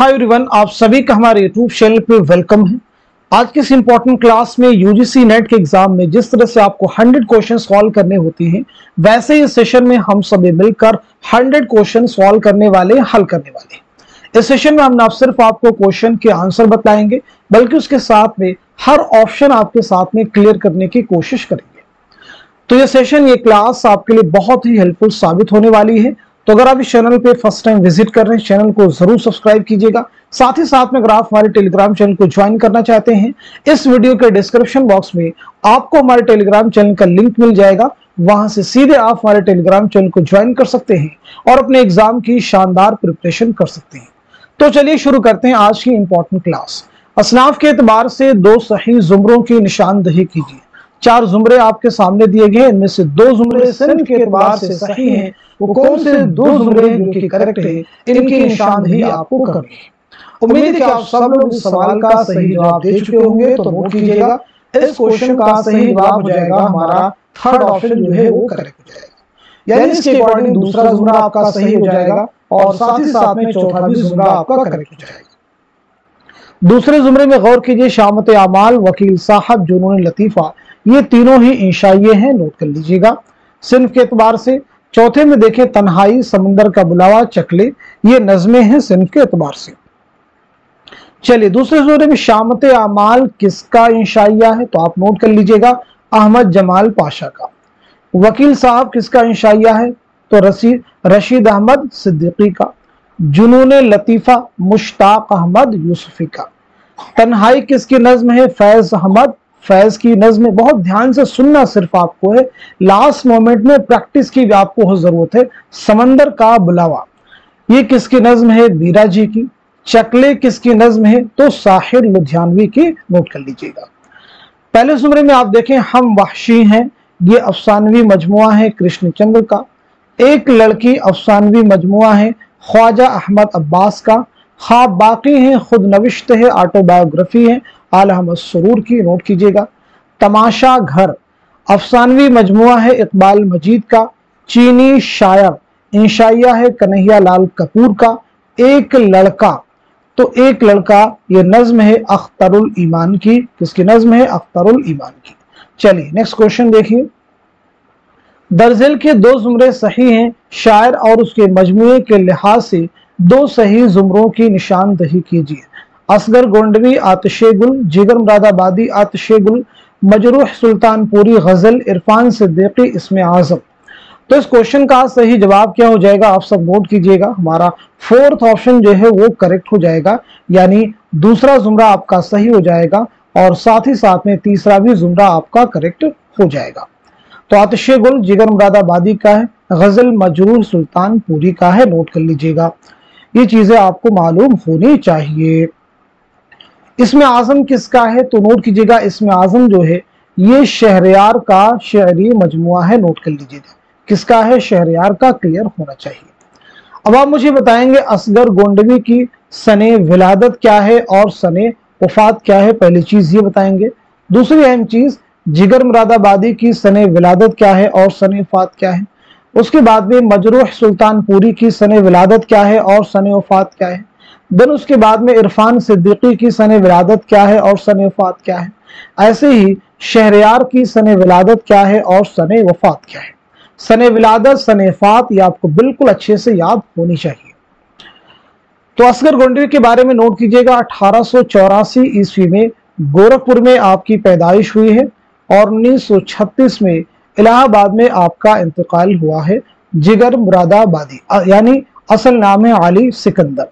High every آپ سبھی کا ہمارے یوٹیوب چینل پہ ویلکم ہے۔ آج کے اس امپورٹنٹ کلاس میں یو جی سی نیٹ کے ایگزام میں جس طرح سے آپ کو ہنڈریڈ کوشچن سالو کرنے ہوتے ہیں، ویسے ہی اس سیشن میں ہم سبھی مل کر ہنڈریڈ کوشچن سالو کرنے والے، حل کرنے والے اس سیشن میں ہم نہ صرف آپ کو کوشچن کے آنسر بتائیں گے، بلکہ اس کے ساتھ میں ہر آپشن آپ کے ساتھ میں کلیئر کرنے کی کوشش کریں گے۔ تو یہ سیشن یہ کلاس آپ کے لیے بہت ہی ہیلپ فل ثابت ہونے والی ہے۔ تو اگر آپ اس چینل پہ فرسٹ ٹائم وزٹ کر رہے ہیں چینل کو ضرور سبسکرائب کیجیے گا۔ ساتھ ہی ساتھ میں اگر آپ ہمارے ٹیلیگرام چینل کو جوائن کرنا چاہتے ہیں، اس ویڈیو کے ڈسکرپشن باکس میں آپ کو ہمارے ٹیلیگرام چینل کا لنک مل جائے گا۔ وہاں سے سیدھے آپ ہمارے ٹیلیگرام چینل کو جوائن کر سکتے ہیں اور اپنے اگزام کی شاندار پریپریشن کر سکتے ہیں۔ تو چلیے شروع کرتے ہیں آج کی امپورٹنٹ کلاس اصناف کے اعتبار سے دو صحیح زمروں کی نشاندہی کیجیے۔ چار زمرے آپ کے سامنے دیے گئے ان میں سے دو زمرے سن کے اعتبار سے صحیح ہیں۔ وہ کون سے دو زمرے جو کی کریکٹ ہیں ان کی نشان ہی آپ کو کرنی ہے۔ امید ہے کہ آپ سب لوگ اس سوال کا صحیح جواب دے چکے ہوں گے، تو نوٹ کیجیے گا، اس کوشن کا صحیح جواب ہو جائے گا، ہمارا تھرڈ آپشن جو ہے وہ کریکٹ ہو جائے گا۔ یعنی اس کے اکارڈنگ دوسرا زمرہ آپ کا صحیح ہو جائے گا اور ساتھ ہی ساتھ میں چوتھا بھی زمرہ آپ کا کریکٹ ہو جائے گا۔ دوسرے زمرے میں غور کیجیے شامت اعمال، وکیل صاحب، جنون لطیفہ، یہ تینوں ہی انشائیے ہیں، نوٹ کر لیجیے گا۔ صنف کے اعتبار سے چوتھے میں دیکھیں تنہائی، سمندر کا بلاوا، چکلے، یہ نظمیں ہیں صنف کے اعتبار سے۔ چلیے، دوسرے سورے میں شامت اعمال کس کا انشائیہ ہے؟ تو آپ نوٹ کر لیجیے گا احمد جمال پاشا کا۔ وکیل صاحب کس کا انشائیہ ہے؟ تو رشید احمد صدیقی کا۔ جنون لطیفہ مشتاق احمد یوسفی کا۔ تنہائی کس کی نظم ہے فیض احمد فیض کی نظم بہت دھیان سے سننا صرف آپ کو ہے۔ لاسٹ مومنٹ میں پریکٹس کی بھی آپ کو ضرورت ہے۔ سمندر کا بلاوا۔ یہ کس کی نظم ہے؟ بیرا جی کی۔ چکلے کس کی نظم ہے؟ تو ساحر لدھیانوی کی نوٹ کر لیجیے گا۔ پہلے زمرے میں آپ دیکھیں، ہم وحشی ہیں۔ یہ افسانوی مجموعہ ہے کرشن چندر کا۔ ایک لڑکی افسانوی مجموعہ ہے، خواجہ احمد عباس کا۔ خواب باقی ہیں، خود نوشت ہے آٹو بایوگرافی ہے، اعلی احمد سرور کی نوٹ کیجیے گا۔ تماشا گھر۔ افسانوی مجموعہ ہے اقبال مجید کا۔ چینی شاعر۔ انشائیہ ہے کنہیہ لال کپور کا۔ ایک لڑکا۔ تو ایک لڑکا، یہ نظم ہے اختر الایمان کی۔ کس کی نظم ہے؟ اختر الایمان کی۔ چلیے نیکس کوشن دیکھیے۔ درزل کے دو زمرے صحیح ہیں، شاعر اور اس کے مجموعے کے لحاظ سے دو صحیح زمروں کی نشاندہی کیجیے۔ اصغر گونڈوی، آتش گل جگر مراد آبادی آتش گل، مجروح سلطان پوری غزل، عرفان صدیقی، اسم اعظم۔ تو اس کوشن کا صحیح جواب کیا ہو جائے گا؟ آپ سب نوٹ کیجیے گا۔ ہمارا فورتھ آپشن جو ہے وہ کریکٹ ہو جائے گا۔ یعنی دوسرا زمرہ آپ کا صحیح ہو جائے گا اور ساتھ ہی ساتھ میں تیسرا بھی زمرہ آپ کا کریکٹ ہو جائے گا۔ تو آتش گل جگر مراد آبادی کا ہے، غزل مجروح سلطان پوری کا ہے نوٹ کر لیجیے گا۔ یہ چیزیں آپ کو معلوم ہونی چاہیے۔ اس میں اعظم کس کا ہے؟ تو نوٹ کیجیے گا، اس میں اعظم جو ہے، یہ شہریار کا شعری مجموعہ ہے، نوٹ کر لیجیے گا۔ کس کا ہے؟ شہریار کا کلیئر ہونا چاہیے۔ اب آپ مجھے بتائیں گے اسگر گونڈوی کی سن ولادت کیا ہے اور سن وفات کیا ہے؟ پہلی چیز یہ بتائیں گے۔ دوسری اہم چیز، جگر مراد آبادی کی سن ولادت کیا ہے اور سن وفات کیا ہے؟ اس کے بعد میں مجروح سلطان پوری کی سن ولادت کیا ہے اور سن وفات کیا ہے؟ دن اس کے بعد میں عرفان صدیقی کی سن ولادت کیا ہے اور سن وفات کیا ہے؟ ایسے ہی شہریار کی سن ولادت کیا ہے اور سن وفات کیا ہے؟ سن ولادت، سن وفات یہ آپ کو بالکل اچھے سے یاد ہونی چاہیے۔ تو اسگر گنڈری کے بارے میں نوٹ کیجیے گا، اٹھارہ سو چوراسی عیسوی میں گورکھپور میں آپ کی پیدائش ہوئی ہے اور انیس سو چھتیس میں الہ آباد میں آپ کا انتقال ہوا ہے، جگر مراد آبادی یعنی اصل نام ہے علی سکندر۔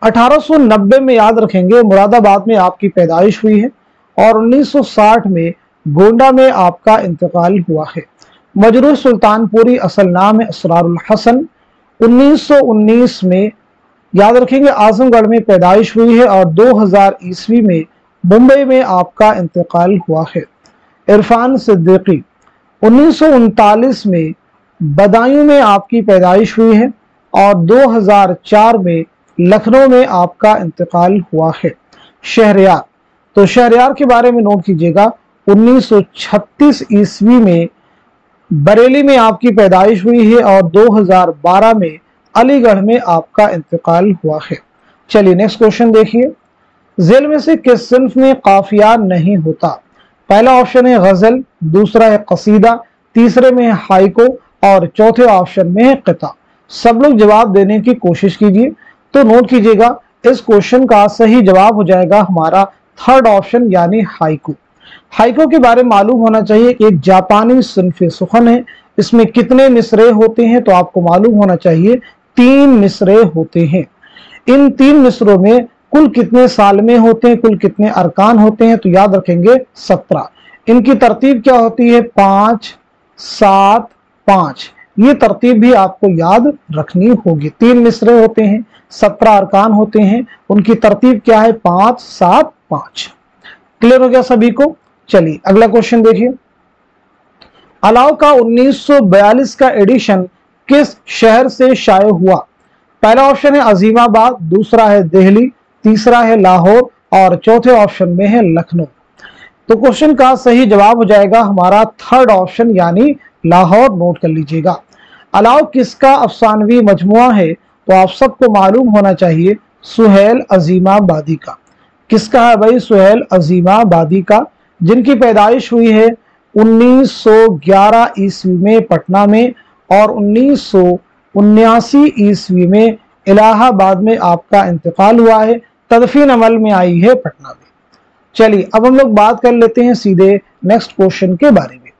اٹھارہ سو نبے میں یاد رکھیں گے، مراد آباد میں آپ کی پیدائش ہوئی ہے اور انیس سو ساٹھ میں گونڈا میں آپ کا انتقال ہوا ہے۔ مجروح سلطان پوری اصل نام ہے اسرار الحسن۔ انیس سو انیس میں یاد رکھیں گے، اعظم گڑھ میں پیدائش ہوئی ہے اور دو ہزار عیسوی میں ممبئی میں آپ کا انتقال ہوا ہے۔ عرفان صدیقی، انیس سو انتالیس میں بدائیوں میں آپ کی پیدائش ہوئی ہے اور دو ہزار چار میں لکھنؤ میں آپ کا انتقال ہوا ہے۔ شہریار، تو شہریار کے بارے میں نوٹ کیجیے گا، انیس سو چھتیس عیسوی میں بریلی میں آپ کی پیدائش ہوئی ہے اور دو ہزار بارہ میں علی گڑھ میں آپ کا انتقال ہوا ہے۔ چلیے نیکسٹ کوشچن دیکھیے۔ ذیل میں سے کس صنف میں قافیہ نہیں ہوتا؟ پہلا آپشن ہے غزل، دوسرا ہے قصیدہ، تیسرے میں ہائیکو اور چوتھے آپشن میں ہے قطع۔ سب لوگ جواب دینے کی کوشش کیجیے۔ تو نوٹ کیجیے گا، اس کوشچن کا صحیح جواب ہو جائے گا ہمارا تھرڈ آپشن یعنی ہائیکو ہائیکو کے بارے معلوم ہونا چاہیے کہ ایک جاپانی صنف سخن ہے۔ اس میں کتنے مصرے ہوتے ہیں تو آپ کو معلوم ہونا چاہیے، تین مصرے ہوتے ہیں۔ ان تین مصروں میں کل کتنے سال میں ہوتے ہیں، کل کتنے ارکان ہوتے ہیں، تو یاد رکھیں گے سترہ۔ ان کی ترتیب کیا ہوتی ہے؟ پانچ، سات، پانچ۔ یہ ترتیب بھی آپ کو یاد رکھنی ہوگی۔ تین مصرے ہوتے ہیں، سترہ ارکان ہوتے ہیں۔ ان کی ترتیب کیا ہے؟ پانچ، سات، پانچ۔ کلیئر ہو گیا سبھی کو؟ چلیے، اگلا کوشچن دیکھیے۔ الاؤ کا انیس سو بیالیس کا ایڈیشن کس شہر سے شائع ہوا؟ پہلا آپشن ہے عظیم آباد، دوسرا ہے دہلی تیسرا ہے لاہور اور چوتھے آپشن میں ہے لکھنؤ۔ تو کوشچن کا صحیح جواب ہو جائے گا، ہمارا تھرڈ آپشن یعنی لاہور نوٹ کر لیجیے گا۔ الاؤ کس کا افسانوی مجموعہ ہے؟ تو آپ سب کو معلوم ہونا چاہیے سہیل عظیمہ بادی کا۔ کس کا ہے بھائی؟ سہیل عظیمہ بادی کا۔ جن کی پیدائش ہوئی ہے انیس سو گیارہ عیسوی میں پٹنہ میں اور انیس سو انیاسی عیسوی میں الہ آباد میں آپ کا انتقال ہوا ہے۔ تدفین عمل میں آئی ہے پٹنہ میں۔ چلیے، اب ہم لوگ بات کر لیتے ہیں سیدھے نیکسٹ کوشچن کے بارے میں۔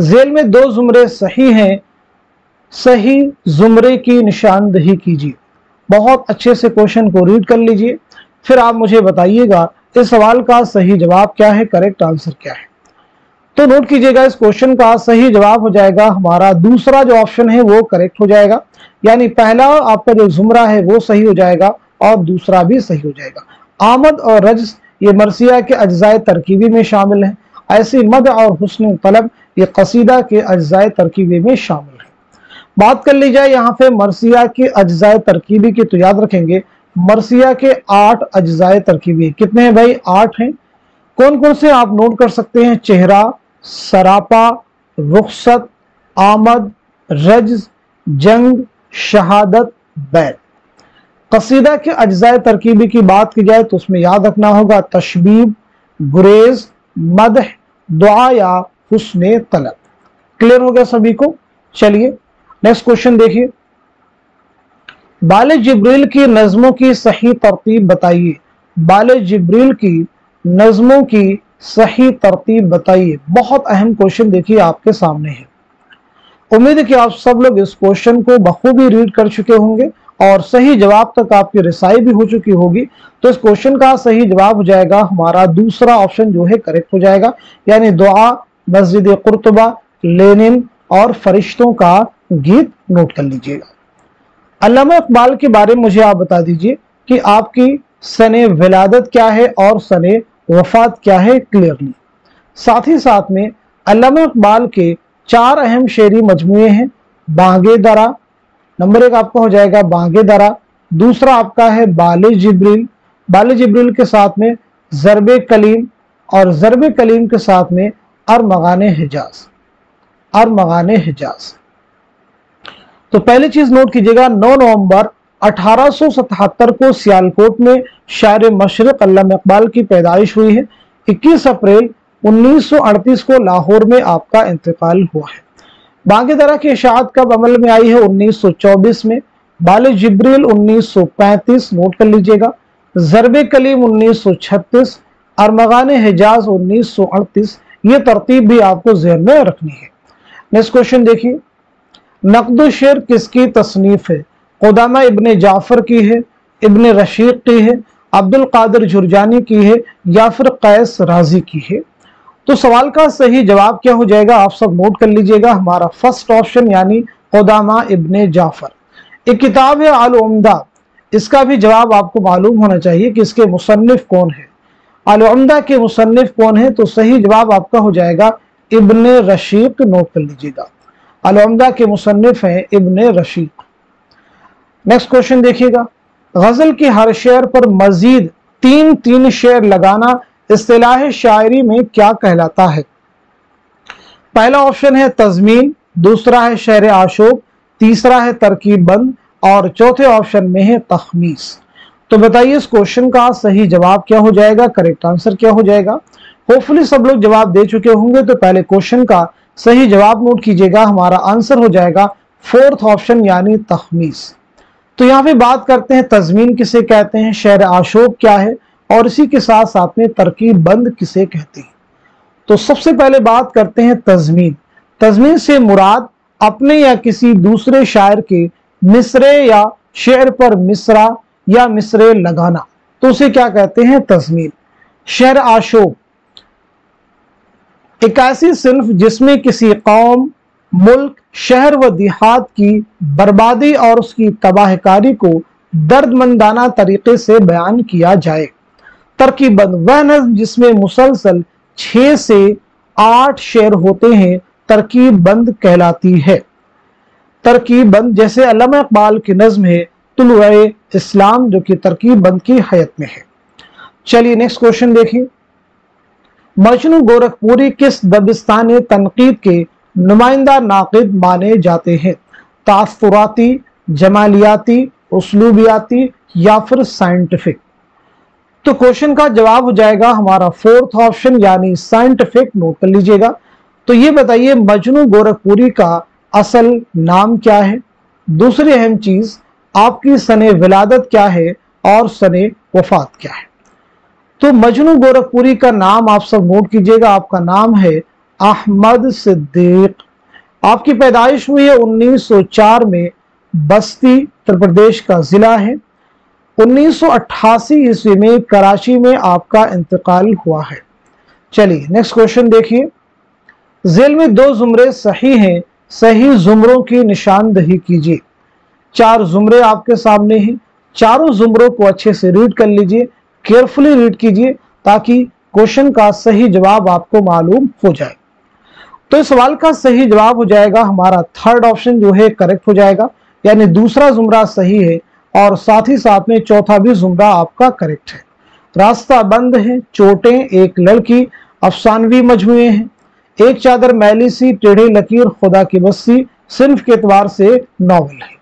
ذیل میں دو زمرے صحیح ہیں، صحیح زمرے کی نشاندہی کیجیے۔ بہت اچھے سے کوشچن کو ریڈ کر لیجیے پھر آپ مجھے بتائیے گا اس سوال کا صحیح جواب کیا ہے کریکٹ آنسر کیا ہے۔ تو نوٹ کیجیے گا، اس کوشچن کا صحیح جواب ہو جائے گا۔ ہمارا دوسرا جو آپشن ہے وہ کریکٹ ہو جائے گا۔ یعنی پہلا آپ کا جو زمرہ ہے وہ صحیح ہو جائے گا۔ اور دوسرا بھی صحیح ہو جائے گا۔ آمد اور رجز یہ مرثیہ کے اجزاء ترکیبی میں شامل ہیں۔ ایسی مد اور حسن طلب یہ قصیدہ کے اجزاء ترکیبی میں شامل ہیں۔ بات کر لی جائے یہاں پہ مرثیہ کے اجزاء ترکیبی کی تو یاد رکھیں گے۔ مرثیہ کے آٹھ اجزاء ترکیبی کتنے ہیں بھائی؟ آٹھ ہیں۔ کون کون سے آپ نوٹ کر سکتے ہیں؟ چہرہ، سراپا، رخصت، آمد، رجز، جنگ، شہادت، بیت۔ قصیدہ کے اجزاء ترکیبی کی بات کی جائے تو اس میں یاد رکھنا ہوگا تشبیب، گریز، مدح، دعا یا حسن طلب۔ کلیئر ہو گیا سبھی کو؟ چلیے نیکسٹ کوشچن دیکھیے۔ بال جبریل کی نظموں کی صحیح ترتیب بتائیے۔ بال جبریل کی نظموں کی صحیح ترتیب بتائیے۔ بہت اہم کوشچن دیکھیے آپ کے سامنے ہے۔ امید ہے کہ آپ سب لوگ اس کوشچن کو بخوبی ریڈ کر چکے ہوں گے۔ اور صحیح جواب تک آپ کی رسائی بھی ہو چکی ہوگی۔ تو اس کوشچن کا صحیح جواب ہو جائے گا، ہمارا دوسرا آپشن جو ہے کریکٹ ہو جائے گا۔ یعنی دعا، مسجد قرطبہ لینن اور فرشتوں کا گیت نوٹ کر لیجیے۔ گا علامہ اقبال کے بارے میں مجھے آپ بتا دیجیے کہ آپ کی سن ولادت کیا ہے اور سن وفات کیا ہے کلیئرلی ساتھ ہی ساتھ میں علامہ اقبال کے چار اہم شعری مجموعے ہیں، بانگے درہ نمبر ایک آپ کا ہو جائے گا بانگے درہ دوسرا آپ کا ہے بال جبریل۔ بال جبریل کے ساتھ میں ضرب کلیم اور ضرب کلیم کے ساتھ میں ارمغان حجاز۔ ارمغان حجاز۔ تو پہلی چیز نوٹ کیجیے گا، نو نومبر اٹھارہ سو ستہتر کو سیالکوٹ میں شاعر مشرق علامہ اقبال کی پیدائش ہوئی ہے۔ اکیس اپریل انیس سو اڑتیس کو لاہور میں آپ کا انتقال ہوا ہے۔ بانگی درہ کی اشاعت کب عمل میں آئی ہے؟ انیس سو چوبیس میں۔ بال جبریل انیس سو پینتیس، نوٹ کر لیجیے گا۔ ضرب کلیم انیس سو چھتیس ارمغان حجاز انیس سو اڑتیس۔ یہ ترتیب بھی آپ کو ذہن میں رکھنی ہے۔ نیکسٹ کوشچن دیکھیے۔ نقد و شعر کس کی تصنیف ہے؟ قدامہ ابن جعفر کی ہے، ابن رشیق کی ہے عبد القادر جرجانی کی ہے یا پھر قیس رازی کی ہے۔ تو سوال کا صحیح جواب کیا ہو جائے گا؟ آپ سب نوٹ کر لیجیے گا ہمارا فرسٹ آپشن یعنی قدامہ ابن جعفر۔ ایک کتاب ہے عمدہ۔ اس کا بھی جواب آپ کو معلوم ہونا چاہیے کہ اس کے مصنف کون ہے عمدہ کے مصنف کون ہے تو صحیح جواب آپ کا ہو جائے گا ابن رشیق نوٹ کر لیجیے گا۔ عمدہ کے مصنف ہیں ابن رشیق۔ نیکسٹ کوشچن دیکھیے گا۔ غزل کی ہر شعر پر مزید تین تین شعر لگانا اصطلاح شاعری میں کیا کہلاتا ہے؟ پہلا آپشن ہے تزمین دوسرا ہے شعر آشوب، تیسرا ہے ترکیب بند، اور چوتھے آپشن میں ہے تخمیس تو بتائیے اس کوشچن کا صحیح جواب کیا ہو جائے گا؟ کریکٹ آنسر کیا ہو جائے گا؟ ہوپفلی سب لوگ جواب دے چکے ہوں گے، تو پہلے کوشچن کا صحیح جواب نوٹ کیجیے گا، ہمارا آنسر ہو جائے گا فورتھ آپشن یعنی تخمیس تو یہاں پہ بات کرتے ہیں تزمین کسے کہتے ہیں شہر آشوب کیا ہے؟ اور اسی کے ساتھ ساتھ میں ترکیب بند کسے کہتے ہیں۔ تو سب سے پہلے بات کرتے ہیں تزمین۔ تزمین سے مراد اپنے یا کسی دوسرے شاعر کے مصرے یا شعر پر مصرہ یا مصرے لگانا۔ تو اسے کیا کہتے ہیں؟ تزمین۔ شہر آشوب۔ ایک ایسی صنف جس میں کسی قوم، ملک، شہر و دیہات کی بربادی اور اس کی تباہ کاری کو درد مندانہ طریقے سے بیان کیا جائے۔ ترکیب بند وہ نظم جس میں مسلسل چھ سے آٹھ شعر ہوتے ہیں، ترکیب بند کہلاتی ہے۔ ترکیب بند جیسے علامہ اقبال کی نظم ہے، طلوع اسلام جو کہ ترکیب بند کی حیت میں ہے۔ چلیے نیکسٹ کوشچن دیکھیں۔ مجنو گورکھ پوری کس دبستان تنقید کے نمائندہ ناقد مانے جاتے ہیں؟ تاثراتی، جمالیاتی، اسلوبیاتی یا پھر سائنٹیفک تو کوشچن کا جواب ہو جائے گا ہمارا فورتھ آپشن یعنی سائنٹیفک نوٹ کر لیجیے گا۔ تو یہ بتائیے مجنو گورکھ پوری کا اصل نام کیا ہے؟ دوسری اہم چیز، آپ کی سن ولادت کیا ہے اور سن وفات کیا ہے؟ تو مجنو گورکھ پوری کا نام آپ سب نوٹ کیجیے گا۔ آپ کا نام ہے احمد صدیق۔ آپ کی پیدائش ہوئی ہے انیس سو چار میں بستی اتر پردیش کا ضلع ہے۔ انیس سو اٹھاسی عیسوی میں کراچی میں آپ کا انتقال ہوا ہے۔ چلیے نیکسٹ کوشچن دیکھیے۔ ذیل میں دو زمرے صحیح ہیں، صحیح زمروں کی نشاندہی کیجیے۔ چار زمرے آپ کے سامنے ہیں، چاروں زمروں کو اچھے سے ریڈ کر لیجیے کیئرفلی ریڈ کیجیے تاکہ کوشن کا صحیح جواب آپ کو معلوم ہو جائے۔ تو اس سوال کا صحیح جواب ہو جائے گا، ہمارا تھرڈ آپشن جو ہے کریکٹ ہو جائے گا یعنی دوسرا زمرہ صحیح ہے۔ اور ساتھ ہی ساتھ میں چوتھا بھی زمرہ آپ کا کریکٹ ہے۔ راستہ بند ہے، چوٹیں ایک لڑکی، افسانوی مجموعے ہیں۔ ایک چادر میلی سی، ٹیڑھی لکیر خدا کی بسی صنف کے اعتبار سے ناول ہے۔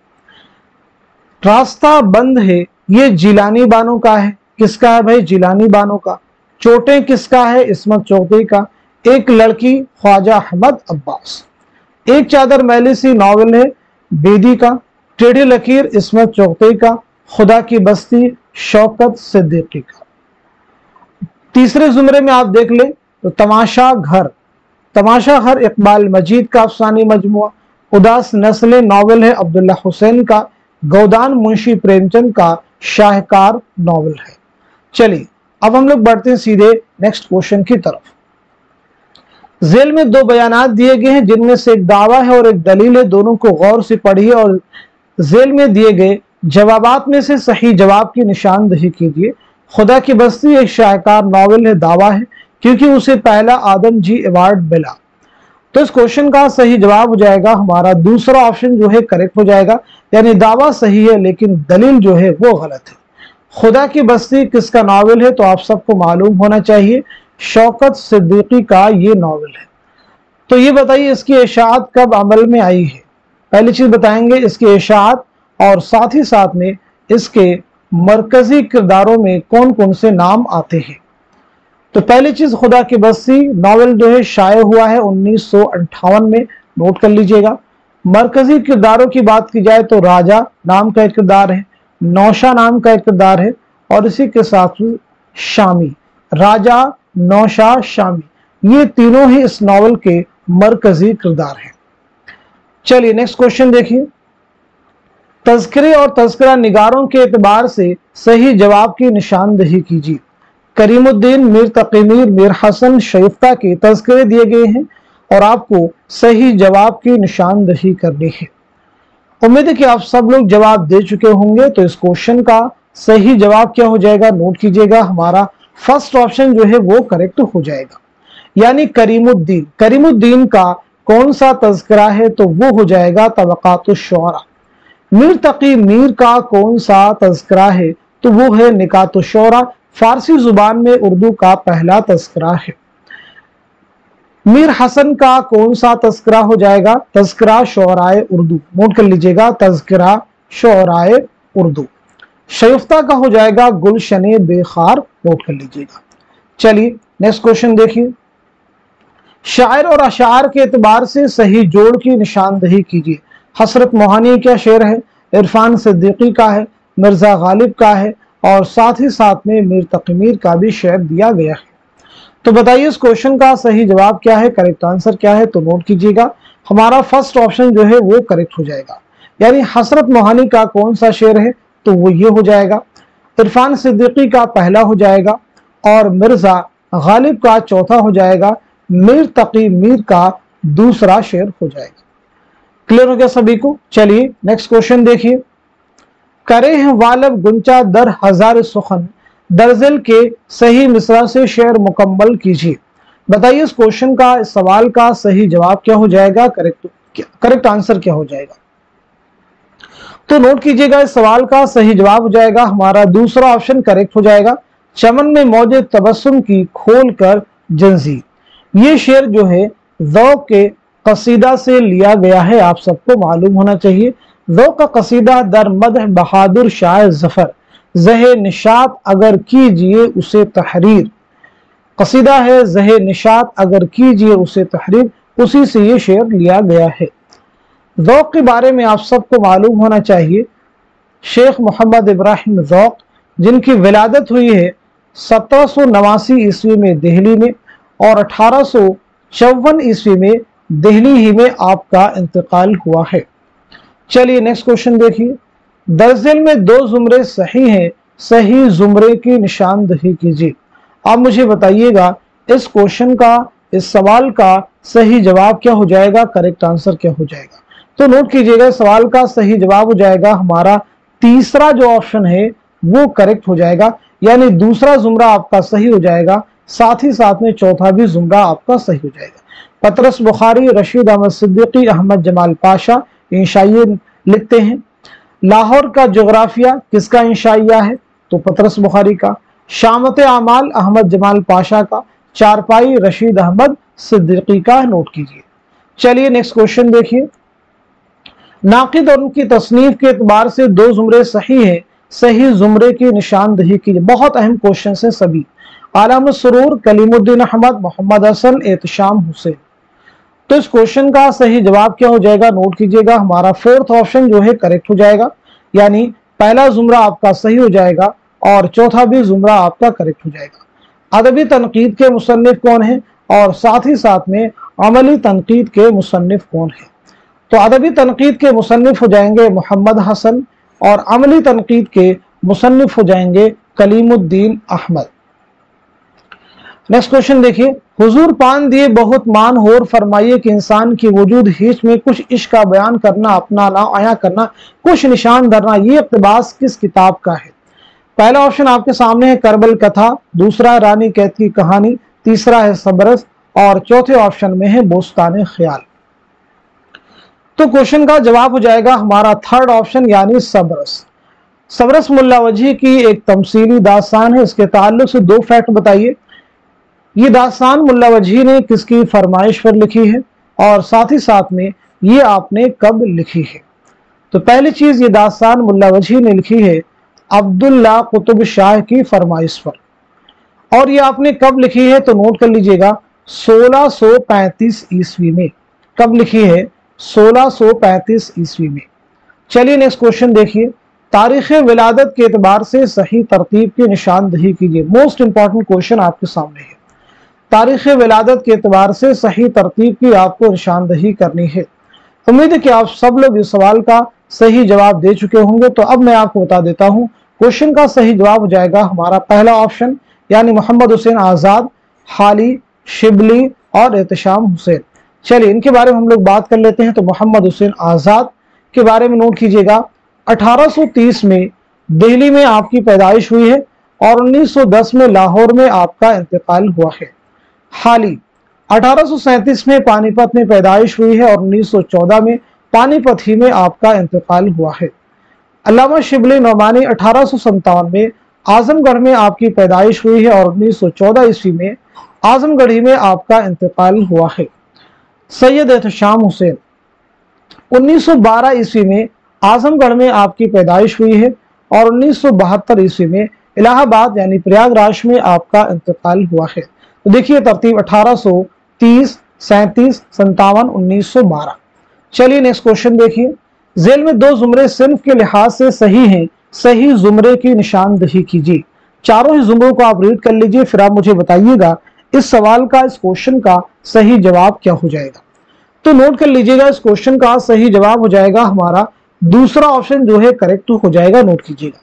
راستہ بند ہے، یہ جیلانی بانوں کا ہے۔ کس کا ہے بھائی؟ جیلانی بانوں کا۔ چوٹیں کس کا ہے؟ اسمت چوٹے کا۔ ایک لڑکی، خواجہ احمد عباس۔ ایک چادر میلی سی، ناول ہے، بیدی کا۔ ٹیڑھی لکیر اسمت چوکتے کا، خدا کی بستی شوکت صدیقی کا۔ تیسرے زمرے میں آپ دیکھ لیں تو تماشا گھر۔ تماشا گھر اقبال مجید کا افسانی مجموعہ، اداس نسل ناول ہے عبداللہ حسین کا، گودان منشی پریم چند کا شاہکار ناول ہے۔ چلیے، اب ہم لوگ بڑھتے ہیں سیدھے نیکسٹ کوشچن کی طرف۔ ذیل میں دو بیانات دیے گئے ہیں، جن میں سے ایک دعویٰ ہے اور ایک دلیل ہے، دونوں کو غور سے پڑھیے اور ذیل میں دیے گئے جوابات میں سے صحیح جواب کی نشاندہی کیجیے۔ خدا کی بستی ایک شاہکار ناول ہے، دعویٰ ہے، کیونکہ اسے پہلا آدم جی ایوارڈ ملا۔ تو اس کوشچن کا صحیح جواب ہو جائے گا، ہمارا دوسرا آپشن جو ہے کریکٹ ہو جائے گا۔ یعنی دعویٰ صحیح ہے، لیکن دلیل جو ہے وہ غلط ہے۔ خدا کی بستی کس کا ناول ہے؟ تو آپ سب کو معلوم ہونا چاہیے، شوکت صدیقی کا یہ ناول ہے۔ تو یہ بتائیے، اس کی اشاعت کب عمل میں آئی ہے؟ پہلی چیز بتائیں گے اس کی اشاعت اور ساتھ ہی ساتھ میں اس کے مرکزی کرداروں میں کون کون سے نام آتے ہیں۔ تو پہلی چیز خدا کی بستی ناول جو ہے شائع ہوا ہے انیس سو انٹھاون میں، نوٹ کر لیجیے گا۔ مرکزی کرداروں کی بات کی جائے تو راجہ نام کا ایک کردار ہے، نوشا نام کا ایک کردار ہے اور اسی کے ساتھ شامی۔ راجہ، نوشا، شامی۔ یہ تینوں ہی اس ناول کے مرکزی کردار ہیں۔ چلیے نیکسٹ کوشچن دیکھیے۔ تذکرے اور تذکرہ نگاروں کے اعتبار سے صحیح جواب کی نشاندہی کیجیے۔ کریم الدین میر تقیمیر میر حسن شیفتہ کے تذکرے دیے گئے ہیں اور آپ کو صحیح جواب کی نشاندہی کرنی ہے۔ امید ہے کہ آپ سب لوگ جواب دے چکے ہوں گے، تو اس کوشچن کا صحیح جواب کیا ہو جائے گا؟ نوٹ کیجیے گا، ہمارا فرسٹ آپشن جو ہے وہ کریکٹ ہو جائے گا۔ یعنی کریم الدین۔ کریم الدین کا کون سا تذکرہ ہے تو وہ ہو جائے گا طبقات الشعراء۔ میر تقی میر کا کون سا تذکرہ ہے تو وہ ہے نکات الشعراء۔ فارسی زبان میں اردو کا پہلا تذکرہ ہے۔ میر حسن کا کون سا تذکرہ ہو جائے گا؟ تذکرہ شعراء اردو۔ نوٹ کر لیجیے گا، تذکرہ شعرائے اردو۔ شیفتہ کا ہو جائے گا گلشن بے خار۔ نوٹ کر لیجیے گا۔ چلیے نیکسٹ کوشچن دیکھیے۔ شاعر اور اشعار کے اعتبار سے صحیح جوڑ کی نشاندہی کیجیے۔ حسرت موہانی کیا شعر ہے؟ عرفان صدیقی کا ہے، مرزا غالب کا ہے، اور ساتھ ہی ساتھ میں میر تقمیر کا بھی شعر دیا گیا ہے۔ تو بتائیے، اس کوشچن کا صحیح جواب کیا ہے؟ کریکٹ آنسر کیا ہے؟ تو نوٹ کیجیے گا، ہمارا فرسٹ آپشن جو ہے وہ کریکٹ ہو جائے گا۔ یعنی حسرت موہانی کا کون سا شعر ہے؟ تو وہ یہ ہو جائے گا، عرفان صدیقی کا پہلا ہو جائے گا، اور مرزا غالب کا چوتھا ہو جائے گا۔ میر تقی میر کا دوسرا شعر ہو جائے گا۔ کلیئر ہو گیا سبھی کو؟ چلیے نیکسٹ کوشچن دیکھیے۔ کرے ہیں والب گنچا در ہزار سخن۔ درزل کے صحیح مصرع سے شعر مکمل کیجیے۔ بتائیے، اس کوشچن کا، اس سوال کا صحیح جواب کیا ہو جائے گا؟ کریکٹ کریکٹ آنسر کیا ہو جائے گا؟ تو نوٹ کیجیے گا، اس سوال کا صحیح جواب ہو جائے گا۔ ہمارا دوسرا آپشن کریکٹ ہو جائے گا۔ چمن میں موجود تبسم کی کھول کر جنزی یہ شعر جو ہے، ذوق کے قصیدہ سے لیا گیا ہے، آپ سب کو معلوم ہونا چاہیے۔ ذوق کا قصیدہ در مدح بہادر شاہ ظفر۔ زہ نشات اگر کیجیے اسے تحریر۔ قصیدہ ہے، زہ نشات اگر کیجیے اسے تحریر۔ اسی سے یہ شعر لیا گیا ہے۔ ذوق کے بارے میں آپ سب کو معلوم ہونا چاہیے۔ شیخ محمد ابراہیم ذوق، جن کی ولادت ہوئی ہے سترہ سو نواسی عیسوی میں دہلی میں اور اٹھارہ سو چون عیسوی میں دہلی ہی میں آپ کا انتقال ہوا ہے۔ چلیے نیکسٹ کوشچن دیکھیے۔ درزل میں دو زمرے صحیح ہیں، صحیح زمرے کی نشاندہی کیجیے۔ آپ مجھے بتائیے گا، اس کوشچن کا، اس سوال کا صحیح جواب کیا ہو جائے گا؟ کریکٹ آنسر کیا ہو جائے گا؟ تو نوٹ کیجیے گا، سوال کا صحیح جواب ہو جائے گا، ہمارا تیسرا جو آپشن ہے وہ کریکٹ ہو جائے گا یعنی دوسرا زمرہ آپ کا صحیح ہو جائے گا۔ ساتھ ہی ساتھ میں چوتھا بھی زمرہ آپ کا صحیح ہو جائے گا۔ پترس بخاری، رشید احمد صدیقی، احمد جمال پاشا انشائیے لکھتے ہیں۔ لاہور کا جغرافیہ کس کا انشائیہ ہے؟ تو پترس بخاری کا۔ شامت اعمال، احمد جمال پاشا کا۔ چارپائی، رشید احمد صدیقی کا۔ نوٹ کیجیے۔ چلیے نیکسٹ کوشچن دیکھیے۔ ناقد اور ان کی تصنیف کے اعتبار سے دو زمرے صحیح ہیں۔ صحیح زمرے کی نشاندہی کی بہت اہم کوشچن سے سبھی۔ عالم سرور کلیم الدین احمد محمد حسن احتشام حسین۔ تو اس کوشچن کا صحیح جواب کیا ہو جائے گا؟ نوٹ کیجیے گا، ہمارا فورتھ آپشن جو ہے کریکٹ ہو جائے گا یعنی پہلا زمرہ آپ کا صحیح ہو جائے گا اور چوتھا بھی زمرہ آپ کا کریکٹ ہو جائے گا۔ ادبی تنقید کے مصنف کون ہیں؟ اور ساتھ ہی ساتھ میں عملی تنقید کے مصنف کون ہیں؟ تو ادبی تنقید کے مصنف ہو جائیں گے محمد حسن اور عملی تنقید کے مصنف ہو جائیں گے کلیم الدین احمد۔ نیکسٹ کوشچن دیکھیے۔ حضور پان دیے بہت مان ہور فرمائیے کہ انسان کی وجود ہیچ میں کچھ عشق کا بیان کرنا اپنا نا آیا کرنا، کچھ نشان دھرنا یہ اقتباس کس کتاب کا ہے؟ پہلا آپشن آپ کے سامنے ہے کربل کتھا، دوسرا رانی قید کی کہانی، تیسرا ہے صبرس، اور چوتھے آپشن میں ہے بوستان خیال۔ تو کوشن کا جواب ہو جائے گا ہمارا تھرڈ آپشن یعنی صبرس۔ صبرس ملا وجہ کی ایک تمثیلی داستان ہے، اس کے تعلق سے دو فیکٹ بتائیے۔ یہ داستان ملا وجہ نے کس کی فرمائش پر لکھی ہے اور ساتھ ہی ساتھ میں یہ آپ نے کب لکھی ہے؟ تو پہلی چیز یہ داستان ملا وجہ نے لکھی ہے عبداللہ قطب شاہ کی فرمائش پر۔ اور یہ آپ نے کب لکھی ہے تو نوٹ کر لیجیے گا سولہ سو پینتیس عیسوی میں۔ کب لکھی ہے؟ سولہ سو پینتیس عیسوی میں۔ چلیے نیکسٹ کوشچن دیکھیے۔ تاریخ ولادت کے اعتبار سے صحیح ترتیب کی نشاندہی کیجیے موسٹ امپورٹنٹ کوشچن آپ کے سامنے ہے۔ تاریخ ولادت کے اعتبار سے صحیح ترتیب کی آپ کو نشاندہی کرنی ہے۔ امید ہے کہ آپ سب لوگ اس سوال کا صحیح جواب دے چکے ہوں گے۔ تو اب میں آپ کو بتا دیتا ہوں کوشچن کا صحیح جواب ہو جائے گا ہمارا پہلا آپشن یعنی محمد حسین آزاد، حالی، شبلی اور احتشام حسین۔ چلیے، ان کے بارے میں ہم لوگ بات کر لیتے ہیں۔ تو محمد حسین آزاد کے بارے میں نوٹ کیجیے گا۔ اٹھارہ سو تیس میں دہلی میں آپ کی پیدائش ہوئی ہے اور انیس سو دس میں لاہور میں آپ کا انتقال ہوا ہے۔ حالی اٹھارہ سو سینتیس میں پانی پت میں پیدائش ہوئی ہے اور انیس سو چودہ میں پانی پت ہی میں آپ کا انتقال ہوا ہے۔ علامہ شبلی نعمانی اٹھارہ سو سنتاون میں آزم گڑھ میں آپ کی پیدائش ہوئی ہے اور انیس سو چودہ عیسوی میں آزم گڑھی میں آپ کا انتقال ہوا ہے۔ سید احتشام حسین، انیس سو بارہ عیسوی میں اعظم گڑھ میں آپ کی پیدائش ہوئی ہے اور انیس سو بہتر عیسوی میں الہ آباد یعنی پریاگ راج میں آپ کا انتقال ہوا ہے۔ دیکھیے ترتیب اٹھارہ سو تیس، سینتیس، ستاون، انیس سو بارہ۔ چلیے نیکسٹ کوشچن دیکھیے۔ ذیل میں دو زمرے صنف کے لحاظ سے صحیح ہیں، صحیح زمرے کی نشاندہی کیجیے۔ چاروں ہی زمروں کو آپ ریڈ کر لیجیے پھر آپ مجھے بتائیے گا اس سوال کا، اس کوشچن کا صحیح جواب کیا ہو جائے گا۔ تو نوٹ کر لیجیے گا، اس کوشچن کا صحیح جواب ہو جائے گا ہمارا۔ دوسرا آپشن جو ہے کریکٹ ہو جائے گا نوٹ کیجیے گا۔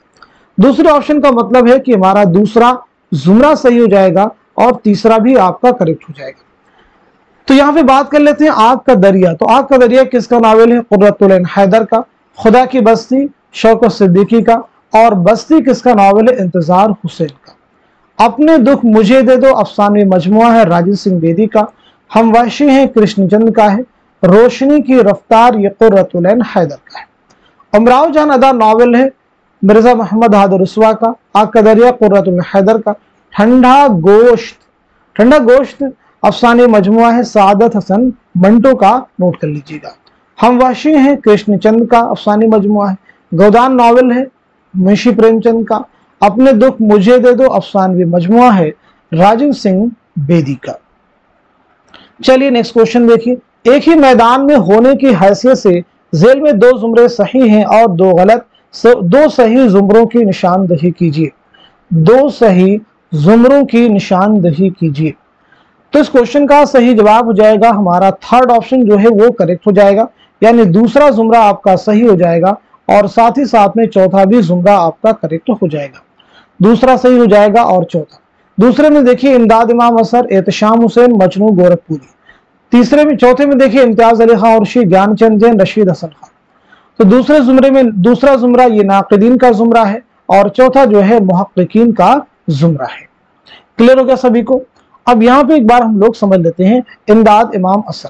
دوسرے آپشن کا مطلب ہے کہ ہمارا دوسرا زمرہ صحیح ہو جائے گا۔ اور تیسرا بھی آپ کا کریکٹ ہو جائے گا۔ تو یہاں پہ بات کر لیتے ہیں آگ کا دریا۔ تو آگ کا دریا کس کا ناول ہے؟ قررت العین حیدر کا۔ خدا کی بستی، شوق و صدیقی کا۔ اور بستی کس کا ناول ہے؟ انتظار حسین کا۔ اپنے دکھ مجھے دے دو، افسانوی مجموعہ ہے راجی سنگھ بیدی کا۔ ہم وحشی ہیں، کرشن چند کا ہے۔ روشنی کی رفتار یہ قررت العین حیدر کا ہے۔ امراؤ جان ادا ناول ہے مرزا محمد حادر رسوا کا۔ آگ کا دریا قررت قرۃ حیدر کا۔ ٹھنڈا گوشت ٹھنڈا گوشت افسانے مجموعہ ہے، سعادت حسن منٹو کا نوٹ کر لیجیے گا۔ ہم واشی ہیں، کرشن چند کا افسانے مجموعہ ہے۔ گودان ناول ہے، منشی پریم چند کا۔ اپنے دکھ مجھے دے دو افسانوی مجموعہ ہے۔ راجن سنگھ بیدی کا۔ چلیے نیکسٹ کوشچن دیکھیے۔ ایک ہی میدان میں ہونے کی حیثیت سے ذیل میں دو زمرے صحیح ہیں اور دو غلط، دو صحیح زمروں کی نشاندہی کیجیے دو صحیح زمروں کی نشاندہی کیجیے۔ تو اس کوشچن کا صحیح جواب ہو جائے گا، ہمارا تھرڈ آپشن جو ہے وہ کریکٹ ہو جائے گا یعنی دوسرا زمرہ آپ کا صحیح ہو جائے گا اور ساتھ ہی ساتھ میں چوتھا بھی زمرہ آپ کا کریکٹ ہو جائے گا۔ دوسرا صحیح ہو جائے گا اور چوتھا۔ دوسرے میں دیکھیے، امداد امام اثر، احتشام حسین مجنو گورکھپوری۔ تیسرے میں، چوتھے میں دیکھیے، امتیاز علی خان شی گیان چند جین، رشید حسن خان۔ تو دوسرے زمرے میں، دوسرا زمرہ یہ ناقدین کا زمرہ ہے اور چوتھا جو ہے، محققین کا زمرہ ہے۔ کلیر ہو گیا سبھی کو؟ اب یہاں پہ ایک بار ہم لوگ سمجھ لیتے ہیں، امداد امام اثر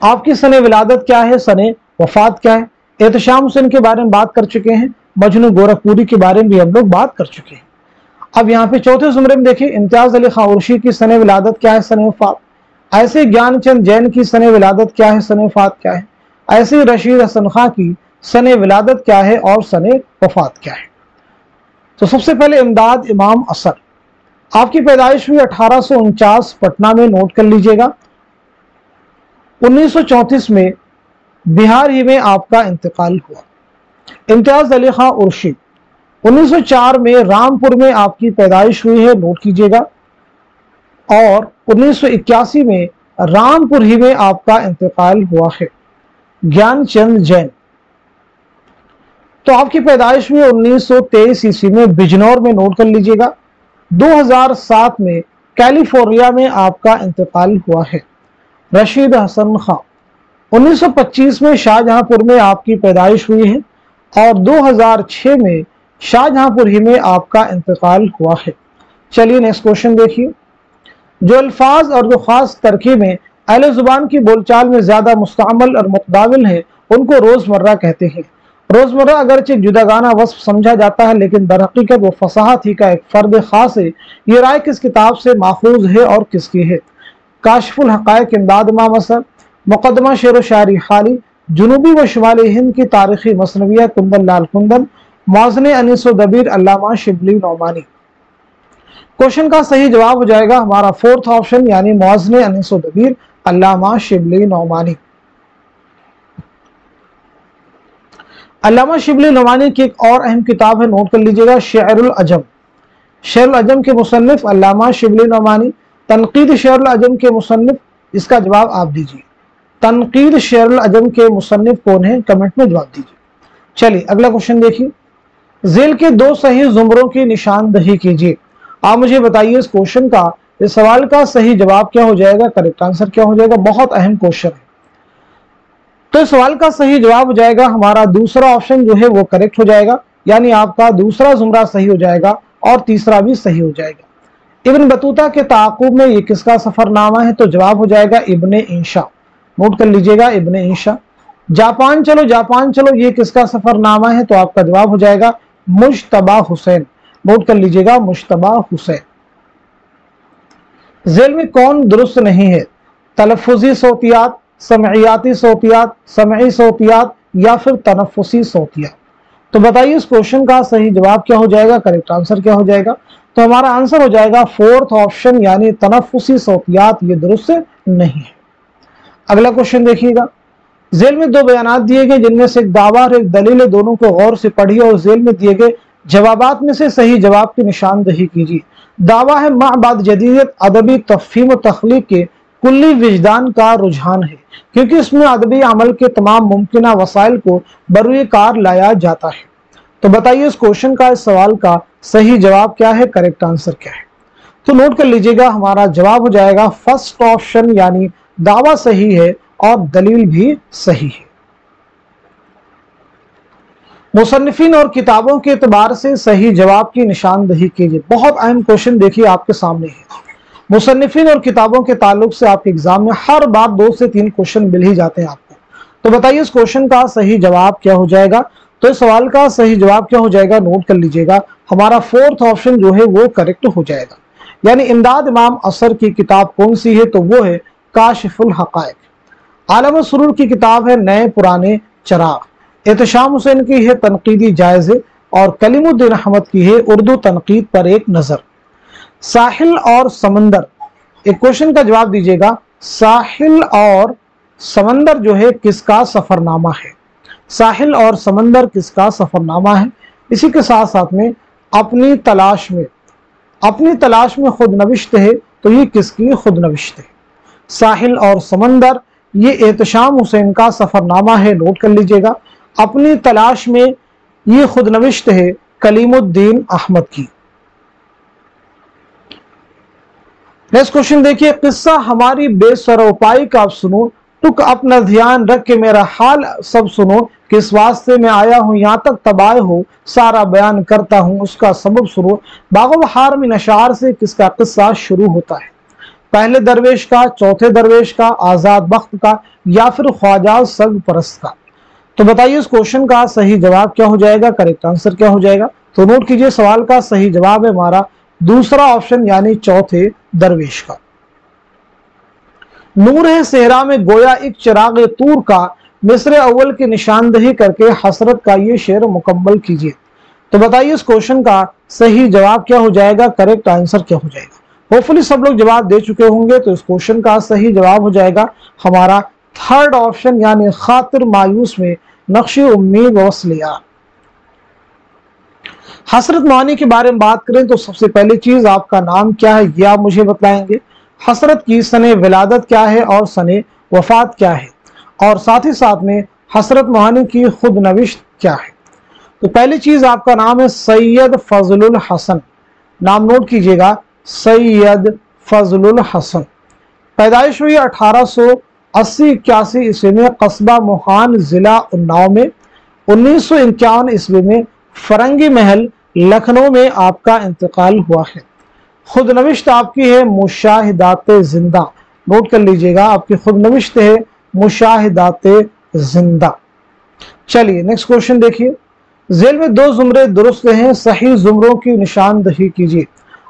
آپ کی سنے ولادت کیا ہے؟ سنے وفات کیا ہے؟ احتشام حسین کے بارے میں بات کر چکے ہیں مجنو گورکھپوری کے بارے میں بھی ہم لوگ بات کر چکے ہیں۔ اب یہاں پہ چوتھے زمرے میں دیکھیں، امتیاز علی خان عرشی کی سنے ولادت کیا ہے؟ سنے وفات۔ ایسے گیان چند جین کی سنے ولادت کیا ہے؟ سنے وفات کیا ہے۔ ایسے رشید حسن خان کی سنے ولادت کیا ہے اور سنے وفات کیا ہے؟ تو سب سے پہلے امداد امام اثر۔ آپ کی پیدائش ہوئی اٹھارہ سو انچاس پٹنہ میں، نوٹ کر لیجیے گا۔ انیس سو چونتیس میں بہار ہی میں آپ کا انتقال ہوا۔ امتیاز علی خان ارشی انیس سو چار میں رامپور میں آپ کی پیدائش ہوئی ہے، نوٹ کیجیے گا۔ اور انیس سو اکیاسی میں رامپور ہی میں آپ کا انتقال ہوا ہے۔ گیان چند جین۔ تو آپ کی پیدائش میں انیس سو تیئیس عیسوی میں بجنور میں نوٹ کر لیجیے گا۔ دو ہزار سات میں کیلیفورنیا میں آپ کا انتقال ہوا ہے۔ رشید حسن خان انیس سو پچیس میں شاہ جہاں پور میں آپ کی پیدائش ہوئی ہے اور دو ہزار چھ میں شاہ جہاں پور ہی میں آپ کا انتقال ہوا ہے۔ چلیے نیکسٹ کوشچن دیکھیے۔ جو الفاظ اور جو خاص ترکیبیں اہل زبان کی بول چال میں زیادہ مستعمل اور متداول ہیں، ان کو روزمرہ کہتے ہیں۔ روزمرہ اگرچہ جداگانہ وصف سمجھا جاتا ہے، لیکن در حقیقت وہ فصاحت ہی کا ایک فرد خاص ہے۔ یہ رائے کس کتاب سے ماخوذ ہے اور کس کی ہے؟ کاشف الحقائق امداد ما مصر، مقدمہ شعر و شاعری خالی، جنوبی و شمالی ہند کی تاریخی مصنویہ کندن لال کندن موازن انیس و دبیر علامہ شبلی نعمانی۔ کوشن کا صحیح جواب ہو جائے گا ہمارا فورتھ آپشن یعنی موازن انیس و دبیر علامہ شبلی نعمانی۔ علامہ شبل نعمانی کی ایک اور اہم کتاب ہے، نوٹ کر لیجیے گا، شعر العجم۔ شعر العجم کے مصنف علامہ شبلی نعمانی تنقید شعر العجم کے مصنف، اس کا جواب آپ دیجیے تنقید شعر العجم کے مصنف کون ہیں؟ کمنٹ میں جواب دیجیے چلیے، اگلا کوشچن دیکھیے۔ ذیل کے دو صحیح زمروں کی نشاندہی کیجیے۔ آپ مجھے بتائیے اس کوشچن کا، اس سوال کا صحیح جواب کیا ہو جائے گا؟ کریکٹ آنسر کیا ہو جائے گا؟ بہت اہم کوشچن ہے۔ تو اس سوال کا صحیح جواب ہو جائے گا، ہمارا دوسرا آپشن جو ہے وہ کریکٹ ہو جائے گا یعنی آپ کا دوسرا زمرہ صحیح ہو جائے گا اور تیسرا بھی صحیح ہو جائے گا۔ ابن بطوطہ کے تعاقب میں یہ کس کا سفر نامہ ہے؟ تو جواب ہو جائے گا ابن انشا نوٹ کر لیجیے گا ابن انشا جاپان چلو جاپان چلو، یہ کس کا سفر نامہ ہے؟ تو آپ کا جواب ہو جائے گا مشتبہ حسین۔ نوٹ کر لیجیے گا مشتبہ حسین۔ ذیل میں کون درست نہیں ہے؟ تلفظی صوتیات سمعیاتی صوتیات، سمعی صوتیات یا پھر تنفسی صوتیات۔ تو بتائیے اس کوشچن کا صحیح جواب کیا ہو جائے گا؟ کریکٹ آنسر کیا ہو جائے گا؟ تو ہمارا آنسر ہو جائے گا فورتھ آپشن یعنی تنفسی صوتیات، یہ درست نہیں ہے۔ اگلا کوشچن دیکھیے گا۔ ذیل میں دو بیانات دیے گئے، جن میں سے ایک دعویٰ اور ایک دلیل دونوں کو غور سے پڑھیے اور ذیل میں دیے گئے جوابات میں سے صحیح جواب کی نشاندہی کیجیے۔ دعویٰ ہے مع بعد جدیدیت ادبی تفہیم و تخلیق کے کلی وجدان کا رجحان ہے، کیونکہ اس میں ادبی عمل کے تمام ممکنہ وسائل کو بروی کار لایا جاتا ہے۔ تو بتائیے، اس کوشچن کا، اس سوال کا صحیح جواب کیا ہے؟ کریکٹ آنسر کیا ہے؟ تو نوٹ کر لیجیے گا، ہمارا جواب ہو جائے گا فرسٹ آپشن یعنی دعویٰ صحیح ہے اور دلیل بھی صحیح ہے۔ مصنفین اور کتابوں کے اعتبار سے صحیح جواب کی نشاندہی کیجیے۔ بہت اہم کوشچن دیکھیے آپ کے سامنے ہے۔ مصنفین اور کتابوں کے تعلق سے آپ کے ایگزام میں ہر بار دو سے تین کوشچن مل ہی جاتے ہیں آپ کو۔ تو بتائیے اس کوشچن کا صحیح جواب کیا ہو جائے گا؟ تو اس سوال کا صحیح جواب کیا ہو جائے گا؟ نوٹ کر لیجیے گا۔ ہمارا فورتھ آپشن جو ہے وہ کریکٹ ہو جائے گا۔ یعنی امداد امام اثر کی کتاب کون سی ہے؟ تو وہ ہے کاشف الحقائق۔ عالم سرور کی کتاب ہے نئے پرانے چراغ۔ احتشام حسین کی ہے تنقیدی جائزے اور کلیم الدین احمد کی ہے اردو تنقید پر ایک نظر۔ ساحل اور سمندر۔ ایک کوشچن کا جواب دیجیے گا۔ ساحل اور سمندر جو ہے، کس کا سفر نامہ ہے؟ ساحل اور سمندر کس کا سفر نامہ ہے؟ اسی کے ساتھ ساتھ میں اپنی تلاش میں، اپنی تلاش میں خود نوشت ہے تو یہ کس کی خود نوشت ہے؟ ساحل اور سمندر، یہ احتشام حسین کا سفر نامہ ہے، نوٹ کر لیجیے گا۔ اپنی تلاش میں یہ خود نوشت ہے کلیم الدین احمد کی۔ نیکسٹ کوشچن دیکھیے، قصہ ہماری بے سروپائی کا آپ سنو۔ تک اپنا دھیان رکھ کے میرا حال سب سنو۔ کس واسطے میں آیا ہوں، یہاں تک تباہ ہو سارا بیان کرتا ہوں، اس کا سبب سنو۔ باغ و بہار میں نشار سے کس کا قصہ شروع ہوتا ہے؟ پہلے درویش کا، چوتھے درویش کا، آزاد بخت کا، یا پھر خواجہ سگ پرست کا۔ تو بتائیے، اس کوشچن کا صحیح جواب کیا ہو جائے گا؟ کریکٹ آنسر کیا ہو جائے گا؟ تو نوٹ کیجیے، سوال کا صحیح جواب ہے ہمارا۔ دوسرا آپشن یعنی چوتھے درویش کا۔ نور صحرا میں گویا ایک چراغ تور کا، مصر اول کی نشاندہی کر کے حسرت کا یہ شعر مکمل کیجیے۔ تو بتائیے اس کوشن کا صحیح جواب کیا ہو جائے گا؟ کریکٹ آنسر کیا ہو جائے گا؟ ہوپفلی سب لوگ جواب دے چکے ہوں گے تو اس کوشن کا صحیح جواب ہو جائے گا۔ ہمارا تھرڈ آپشن یعنی خاطر مایوس میں نقش امید وصلیہ حسرت معانی کے بارے میں بات کریں تو سب سے پہلی چیز آپ کا نام کیا ہے یہ آپ مجھے بتلائیں گے۔ حسرت کی سن ولادت کیا ہے اور سن وفات کیا ہے؟ اور ساتھ ہی ساتھ میں حسرت معانی کی خود نوشت کیا ہے؟ تو پہلی چیز آپ کا نام ہے سید فضل الحسن۔ نام نوٹ کیجیے گا، سید فضل الحسن۔ پیدائش ہوئی اٹھارہ سو اسی اکیاسی عیسوی میں قصبہ موہان ضلع اناؤ میں، انیس سو انکیاون عیسوی میں فرنگی محل لکھنؤ میں آپ کا انتقال ہوا ہے۔ خود نوشت آپ کی ہے، مشاہدات زندہ۔ نوٹ کر لیجیے گا، آپ کی خود نوشت ہے، مشاہدات زندہ۔ چلیے نیکسٹ کوشچن دیکھیے۔ ذیل میں دو زمرے درست ہیں، صحیح زمروں کی نشاندہی کیجیے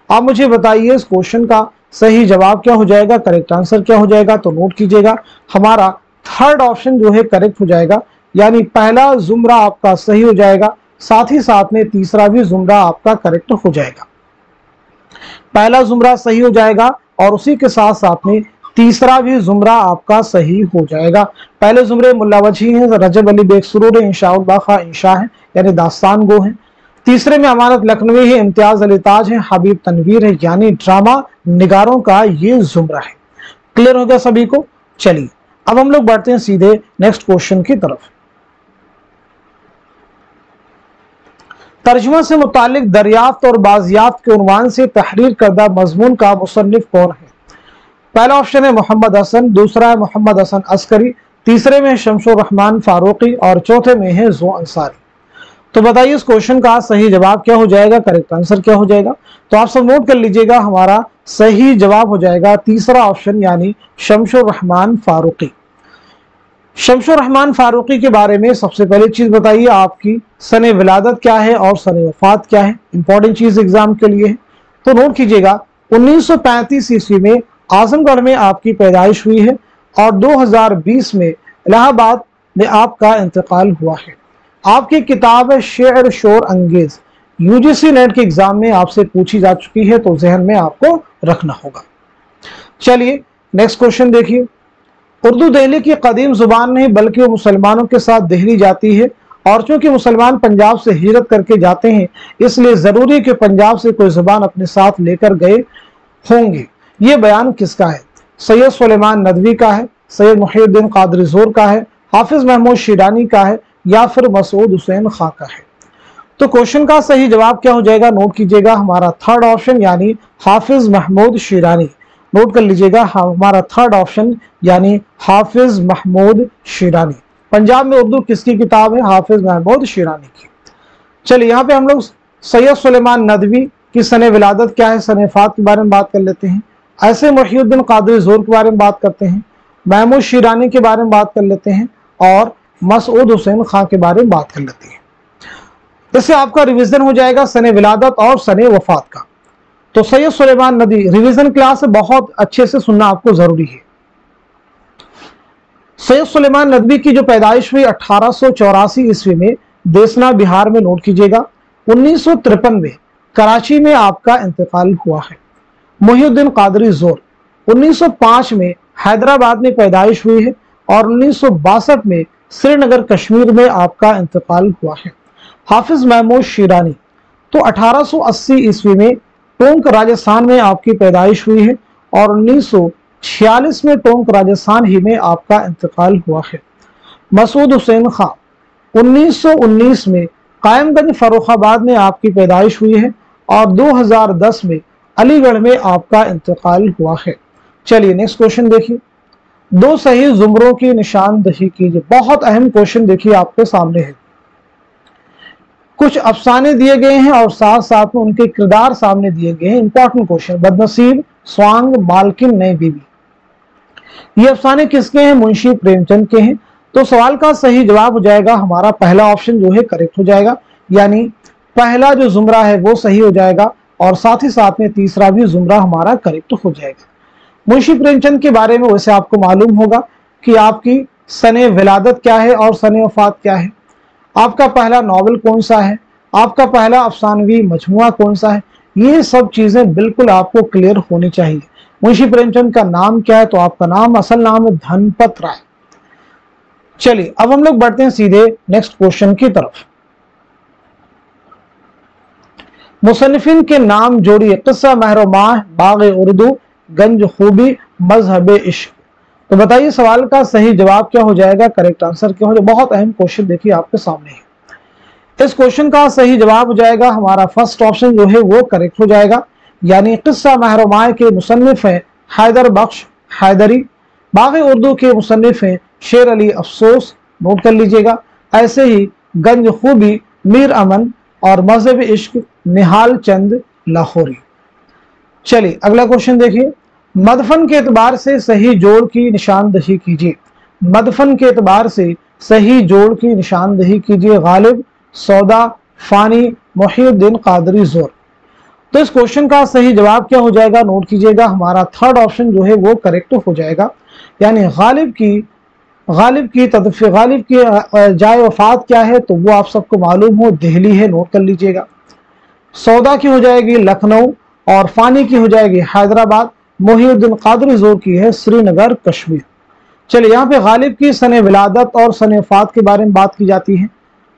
آپ مجھے بتائیے اس کوشچن کا صحیح جواب کیا ہو جائے گا؟ کریکٹ آنسر کیا ہو جائے گا؟ تو نوٹ کیجیے گا۔ ہمارا تھرڈ آپشن جو ہے کریکٹ ہو جائے گا یعنی پہلا زمرہ آپ کا صحیح ہو جائے گا۔ ساتھ ہی ساتھ میں تیسرا بھی زمرہ آپ کا کریکٹ ہو جائے گا۔ پہلا زمرہ صحیح ہو جائے گا اور اسی کے ساتھ ساتھ میں تیسرا بھی زمرہ آپ کا صحیح ہو جائے گا۔ پہلے زمرے ملا وجہی ہیں، رجب علی بیک سرور انشاء الباقہ انشاء ہے یعنی داستان گو ہیں۔ تیسرے میں امانت لکھنوی ہے امتیاز علی تاج ہے حبیب تنویر ہے یعنی ڈرامہ نگاروں کا یہ زمرہ ہے۔ کلیئر ہو گیا سبھی کو؟ چلیے، اب ہم لوگ بڑھتے ہیں سیدھے نیکسٹ کوشچن کی طرف۔ ترجمہ سے متعلق دریافت اور بازیافت کے عنوان سے تحریر کردہ مضمون کا مصنف کون ہے؟ پہلا آپشن ہے محمد حسن، دوسرا ہے محمد حسن عسکری، تیسرے میں شمس الرحمن فاروقی اور چوتھے میں ہے زو انصاری۔ تو بتائیے اس کوشچن کا صحیح جواب کیا ہو جائے گا؟ کریکٹ آنسر کیا ہو جائے گا؟ تو آپ سب نوٹ کر لیجیے گا، ہمارا صحیح جواب ہو جائے گا تیسرا آپشن یعنی شمس الرحمن فاروقی۔ شمس الرحمن فاروقی کے بارے میں سب سے پہلے چیز بتائیے، آپ کی سن ولادت کیا ہے اور سن وفات کیا ہے؟ امپورٹنٹ چیز ایگزام کے لیے ہے۔ تو نوٹ کیجیے گا، انیس سو پینتیس عیسوی میں آزم گڑھ میں آپ کی پیدائش ہوئی ہے اور دو ہزار بیس میں الہ آباد میں آپ کا انتقال ہوا ہے۔ آپ کی کتاب شعر شور انگیز یو جی سی نیٹ کے ایگزام میں آپ سے پوچھی جا چکی ہے، تو ذہن میں آپ کو رکھنا ہوگا۔ چلیے نیکسٹ کوشچن دیکھیے۔ اردو دہلی کی قدیم زبان نہیں بلکہ وہ مسلمانوں کے ساتھ دہلی جاتی ہے اور چونکہ مسلمان پنجاب سے ہجرت کر کے جاتے ہیں، اس لیے ضروری کہ پنجاب سے کوئی زبان اپنے ساتھ لے کر گئے ہوں گے۔ یہ بیان کس کا ہے؟ سید سلیمان ندوی کا ہے، سید محی الدین قادری زور کا ہے، حافظ محمود شیرانی کا ہے یا پھر مسعود حسین خاں کا ہے۔ تو کوشچن کا صحیح جواب کیا ہو جائے گا؟ نوٹ کیجیے گا ہمارا تھرڈ آپشن یعنی حافظ محمود شیرانی۔ نوٹ کر لیجیے گا ہمارا تھرڈ آپشن یعنی حافظ محمود شیرانی۔ پنجاب میں اردو کس کی کتاب ہے؟ حافظ محمود شیرانی کی۔ چلیے، یہاں پہ ہم لوگ سید سلیمان ندوی کی سن ولادت کیا ہے؟ سن فات کے بارے میں بات کر لیتے ہیں۔ ایسے محی الدین قادری زور کے بارے میں بات کرتے ہیں۔ محمود شیرانی کے بارے میں بات کر لیتے ہیں۔ اور مسعود حسین خان کے بارے میں بات کر لیتے ہیں۔ اس سے آپ کا ریویزن ہو جائے گا سن ولادت اور سن وفات کا۔ تو سید سلیمان ندی ریویزن کلاس بہت اچھے سے سننا آپ کو ضروری ہے۔ سید سلیمان ندوی کی جو پیدائش ہوئی اٹھارہ سو چوراسی عیسوی میں، دیسنا بہار میں نوٹ کیجیے گا۔ انیس سو ترپن میں کراچی میں آپ کا انتقال ہوا ہے۔ محی الدین قادری زور۔ انیس سو پانچ میں حیدرآباد میں پیدائش ہوئی ہے اور انیس سو باسٹھ میں سری نگر کشمیر میں آپ کا انتقال ہوا ہے۔ حافظ محمود شیرانی۔ تو اٹھارہ سو اسی عیسوی میں ٹونک راجستھان میں آپ کی پیدائش ہوئی ہے اور انیس سو چھیالیس میں ٹونک راجستھان ہی میں آپ کا انتقال ہوا ہے۔ مسعود حسین خان انیس سو انیس میں قائم گنج فروخ آباد میں آپ کی پیدائش ہوئی ہے اور دو ہزار دس میں علی گڑھ میں آپ کا انتقال ہوا ہے۔ چلیے نیکسٹ کوشچن دیکھیے۔ دو صحیح زمروں کی نشاندہی کیجیے۔ بہت اہم کوشچن دیکھیے آپ کے سامنے ہے۔ کچھ افسانے دیے گئے ہیں اور ساتھ ساتھ میں ان کے کردار سامنے دیے گئے ہیں۔ امپورٹنٹ کوشچن بدنصیب، سوانگ، مالکن نئے بی بی یہ افسانے کس کے ہیں؟ منشی پریم چند کے ہیں۔ تو سوال کا صحیح جواب ہو جائے گا۔ ہمارا پہلا آپشن جو ہے کریکٹ ہو جائے گا۔ یعنی پہلا جو زمرہ ہے وہ صحیح ہو جائے گا اور ساتھ ہی ساتھ میں تیسرا بھی زمرہ ہمارا کریکٹ ہو جائے گا۔ منشی پریم چند کے بارے میں ویسے آپ کو معلوم ہوگا کہ آپ کی سن ولادت کیا ہے اور سن وفات کیا ہے۔ آپ کا پہلا ناول کون سا ہے؟ آپ کا پہلا افسانوی مجموعہ کون سا ہے؟ یہ سب چیزیں بالکل آپ کو کلیئر ہونی چاہیے۔ منشی پریم چند کا نام کیا ہے؟ تو آپ کا نام اصل نام ہے دھن پت رائے۔ چلیے، اب ہم لوگ بڑھتے ہیں سیدھے نیکسٹ کوشچن کی طرف۔ مصنفین کے نام جوڑیے قصہ مہر و ماہ باغ اردو گنج خوبی مذہب عشق۔ تو بتائیے سوال کا صحیح جواب کیا ہو جائے گا؟ کریکٹ آنسر کیا ہو؟ جائے بہت اہم کوشچن دیکھیے آپ کے سامنے ہے اس کوشچن کا صحیح جواب ہو جائے گا، ہمارا فرسٹ آپشن جو ہے وہ کریکٹ ہو جائے گا۔ یعنی قصہ محرمائے کے مصنف ہیں حیدر بخش حیدری، باغ اردو کے مصنف ہیں شیر علی افسوس۔ نوٹ کر لیجیے گا، ایسے ہی گنج خوبی، میر امن اور مذہب عشق نحال چند لاہوری۔ چلیے، اگلا کوشچن دیکھیے۔ مدفن کے اعتبار سے صحیح جوڑ کی نشاندہی کیجیے۔ مدفن کے اعتبار سے صحیح جوڑ کی نشاندہی کیجیے غالب، سودا، فانی محی الدین قادری زور۔ تو اس کوشچن کا صحیح جواب کیا ہو جائے گا؟ نوٹ کیجیے گا، ہمارا تھرڈ آپشن جو ہے وہ کریکٹ ہو جائے گا۔ یعنی غالب کی غالب کی تدف غالب کی جائے وفات کیا ہے؟ تو وہ آپ سب کو معلوم ہو، دہلی ہے نوٹ کر لیجیے گا۔ سودا کی ہو جائے گی لکھنؤ اور فانی کی ہو جائے گی حیدرآباد۔ محی الدین قادری زور کی ہے سری نگر کشمیر۔ چلے یہاں پہ غالب کی سن ولادت اور سن فات کے بارے میں بات کی جاتی ہے۔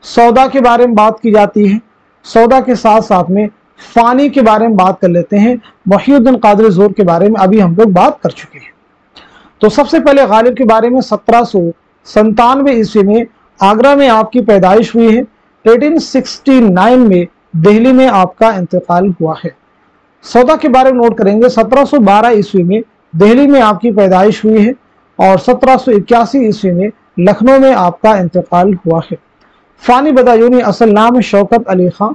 سودا کے بارے میں بات کی جاتی ہے۔ سودا کے ساتھ ساتھ میں فانی کے بارے میں بات کر لیتے ہیں۔ محی الدین قادری زور کے بارے میں ابھی ہم لوگ بات کر چکے ہیں۔ تو سب سے پہلے غالب کے بارے میں سترہ سو سنتانوے عیسوی میں آگرہ میں آپ کی پیدائش ہوئی ہے۔ ایٹین سکسٹی نائن میں دہلی میں آپ کا انتقال ہوا ہے۔ سودا کے بارے میں نوٹ کریں گے، سترہ سو بارہ عیسوی میں دہلی میں آپ کی پیدائش ہوئی ہے اور سترہ سو اکیاسی عیسوی میں لکھنؤ میں آپ کا انتقال ہوا ہے۔ فانی بدایونی اصل نام Shaukat Ali Khan,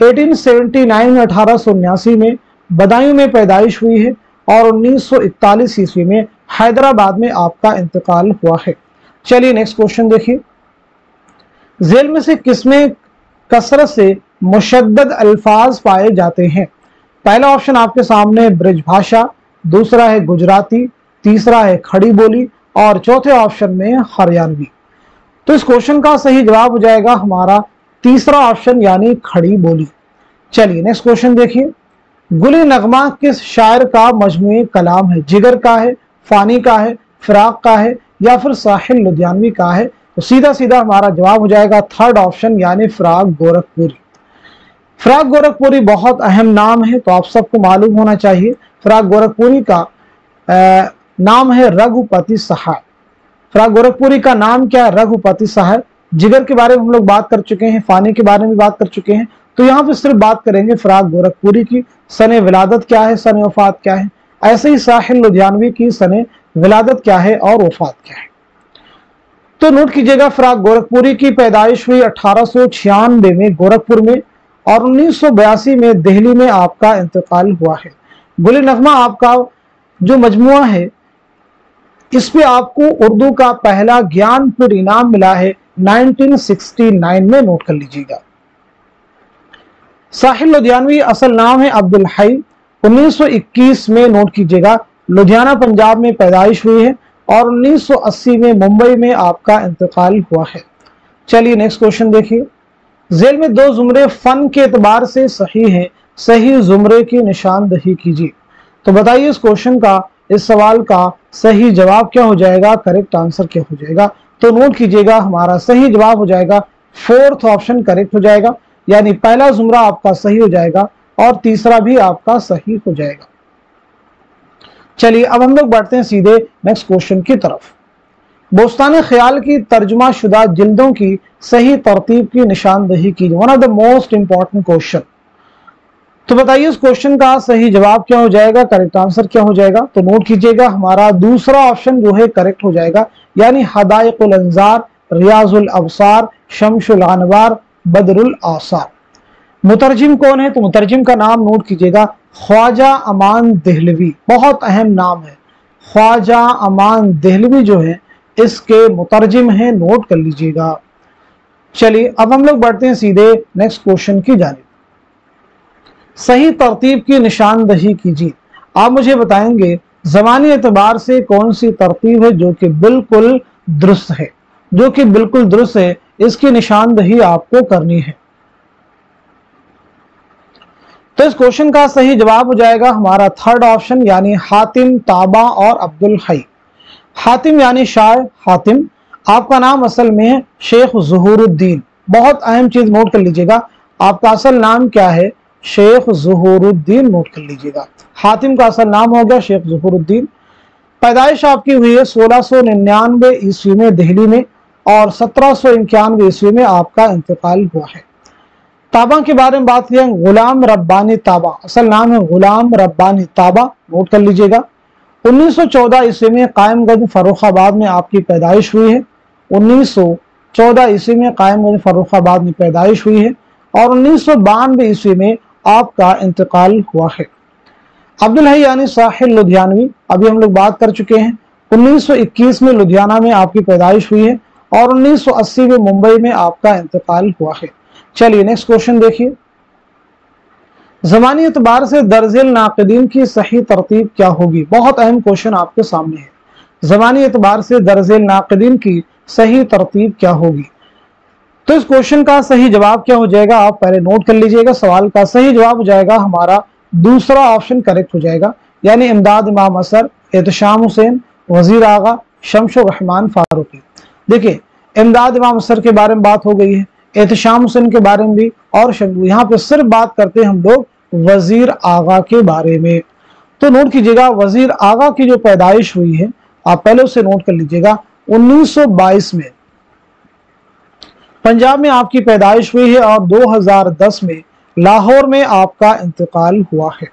eighteen seventy nine میں اٹھارہ سو نیاسی میں بدایوں میں پیدائش ہوئی ہے اور انیس سو اکتالیس عیسوی میں حیدرآباد میں آپ کا انتقال ہوا ہے۔ چلیے نیکسٹ کوشچن دیکھیے۔ ذیل میں سے کس میں کثرت سے مشدد الفاظ پائے جاتے ہیں؟ پہلا آپشن آپ کے سامنے برج بھاشا، دوسرا ہے گجراتی، تیسرا ہے کھڑی بولی اور چوتھے آپشن میں ہریانوی۔ تو اس کوشچن کا صحیح جواب ہو جائے گا ہمارا تیسرا آپشن یعنی کھڑی بولی۔ چلیے نیکسٹ کوشچن دیکھیے۔ گلی نغمہ کس شاعر کا مجموعی کلام ہے؟ جگر کا ہے، فانی کا ہے، فراق کا ہے یا پھر ساحل لدھیانوی کا ہے؟ تو سیدھا سیدھا ہمارا جواب ہو جائے گا تھرڈ آپشن یعنی فراق گورکھ پوری فراق گورکھ پوری بہت اہم نام ہے تو آپ سب کو معلوم ہونا چاہیے۔ فراق گورکھ پوری کا نام ہے رگو پتی سہار۔ فراق گورکھپوری کا نام کیا ہے؟ رگو پتی سہار۔ جگر کے بارے میں ہم لوگ بات کر چکے ہیں، فانی کے بارے میں بات کر چکے ہیں۔ تو یہاں پہ صرف بات کریں گے فراق گورکھ پوری کی۔ سن ولادت کیا ہے؟ سن وفات کیا ہے؟ ایسے ہی ساحل لدھیانوی کی سن ولادت کیا ہے اور وفات کیا ہے۔ تو نوٹ کیجیے گا فراق گورکھ پوری کی پیدائش ہوئی اٹھارہ سو چھیانوے میں گورکھ پور میں۔ اور انیس سو بیاسی میں دہلی میں آپ کا انتقال ہوا ہے۔ گلی نغمہ، آپ کا جو مجموعہ ہے، اس پہ آپ کو اردو کا پہلا گیان پور انعام ملا ہے۔ نائنٹین سکسٹی نائن میں نوٹ کر لیجیے گا۔ ساحل لدھیانوی اصل نام ہے عبد الحی انیس سو اکیس میں نوٹ کیجیے گا۔ لدھیانہ، پنجاب میں پیدائش ہوئی ہے اور انیس سو اسی میں ممبئی میں آپ کا انتقال ہوا ہے۔ چلیے نیکسٹ کوشچن دیکھیے۔ ذیل میں دو زمرے فن کے اعتبار سے صحیح ہیں۔ صحیح زمرے کی نشاندہی کیجیے۔ تو بتائیے اس کوشچن کا، اس سوال کا صحیح جواب کیا ہو جائے گا؟ کریکٹ آنسر کیا ہو جائے گا؟ تو نوٹ کیجیے گا، ہمارا صحیح جواب ہو جائے گا۔ فورتھ آپشن کریکٹ ہو جائے گا۔ یعنی پہلا زمرہ آپ کا صحیح ہو جائے گا اور تیسرا بھی آپ کا صحیح ہو جائے گا۔ چلیے، اب ہم لوگ بڑھتے ہیں سیدھے نیکسٹ کوشچن کی طرف۔ بوستان خیال کی ترجمہ شدہ جلدوں کی صحیح ترتیب کی نشاندہی کی one of the most important question تو بتائیے اس کوشچن کا صحیح جواب کیا ہو جائے گا؟ کریکٹ آنسر کیا ہو جائے گا؟ تو نوٹ کیجیے گا، ہمارا دوسرا آپشن جو ہے کریکٹ ہو جائے گا یعنی حدائق الانظار، ریاض الابصار شمش الانوار، بدر الآثار۔ مترجم کون ہے؟ تو مترجم کا نام نوٹ کیجیے گا، خواجہ امان دہلوی۔ بہت اہم نام ہے۔ خواجہ امان دہلوی جو ہے اس کے مترجم ہیں، نوٹ کر لیجیے گا۔ چلیے، اب ہم لوگ بڑھتے ہیں سیدھے نیکسٹ کوشچن کی جانب۔ صحیح ترتیب کی نشاندہی کیجیے آپ مجھے بتائیں گے، زمانی اعتبار سے کون سی ترتیب ہے جو کہ بالکل درست ہے؟ جو کہ بالکل درست ہے، اس کی نشاندہی آپ کو کرنی ہے۔ تو اس کوشچن کا صحیح جواب ہو جائے گا ہمارا تھرڈ آپشن یعنی حاتم تابا اور عبد الحی حاتم یعنی شاہ حاتم، آپ کا نام اصل میں ہے شیخ ظہور الدین۔ بہت اہم چیز نوٹ کر لیجیے گا، آپ کا اصل نام کیا ہے؟ شیخ ظہور الدین نوٹ کر لیجیے گا۔ حاتم کا اصل نام ہو گیا شیخ ظہور الدین۔ پیدائش آپ کی ہوئی ہے سولہ سو ننانوے عیسوی میں دہلی میں اور سترہ سو اکیانوے عیسوی میں آپ کا انتقال ہوا ہے۔ تابا کے بارے میں بات کریں، غلام ربانی تابا اصل نام ہے غلام ربانی تابا نوٹ کر لیجیے گا۔ انیس سو چودہ عیسوی میں قائم گنج فروخ آباد میں آپ کی پیدائش ہوئی ہے۔ انیس سو چودہ عیسوی میں قائم گنج فروخ آباد میں پیدائش ہوئی ہے اور انیس سو بانوے عیسوی میں آپ کا انتقال ہوا ہے۔ عبدالحی یعنی ساحل لدھیانوی، ابھی ہم لوگ بات کر چکے ہیں۔ انیس سو اکیس میں لدھیانہ میں آپ کی پیدائش ہوئی ہے اور انیس سو اسی میں ممبئی میں آپ کا انتقال ہوا ہے۔ چلیے نیکسٹ کوشچن دیکھیے۔ زمانی اعتبار سے درزل ناقدین کی صحیح ترتیب کیا ہوگی؟ بہت اہم کوشچن آپ کے سامنے ہے۔ زمانی اعتبار سے درزل ناقدین کی صحیح ترتیب کیا ہوگی؟ تو اس کوشچن کا صحیح جواب کیا ہو جائے گا؟ آپ پہلے نوٹ کر لیجیے گا، سوال کا صحیح جواب ہو جائے گا، ہمارا دوسرا آپشن کریکٹ ہو جائے گا۔ یعنی امداد امام اثر، احتشام حسین، وزیر آغا شمش الرحمان فاروقی۔ دیکھیں امداد امام اثر کے بارے میں بات ہو گئی ہے، احتشام حسین کے بارے میں بھی اور یہاں پہ صرف بات کرتے ہیں ہم لوگ وزیر آغا کے بارے میں۔ تو نوٹ کیجیے گا، وزیر آغا کی جو پیدائش ہوئی ہے، آپ پہلے اسے نوٹ کر لیجیے گا، انیس سو بائیس میں۔ پنجاب میں آپ کی پیدائش ہوئی ہے اور دو ہزار دس میں لاہور میں آپ کا انتقال ہوا ہے۔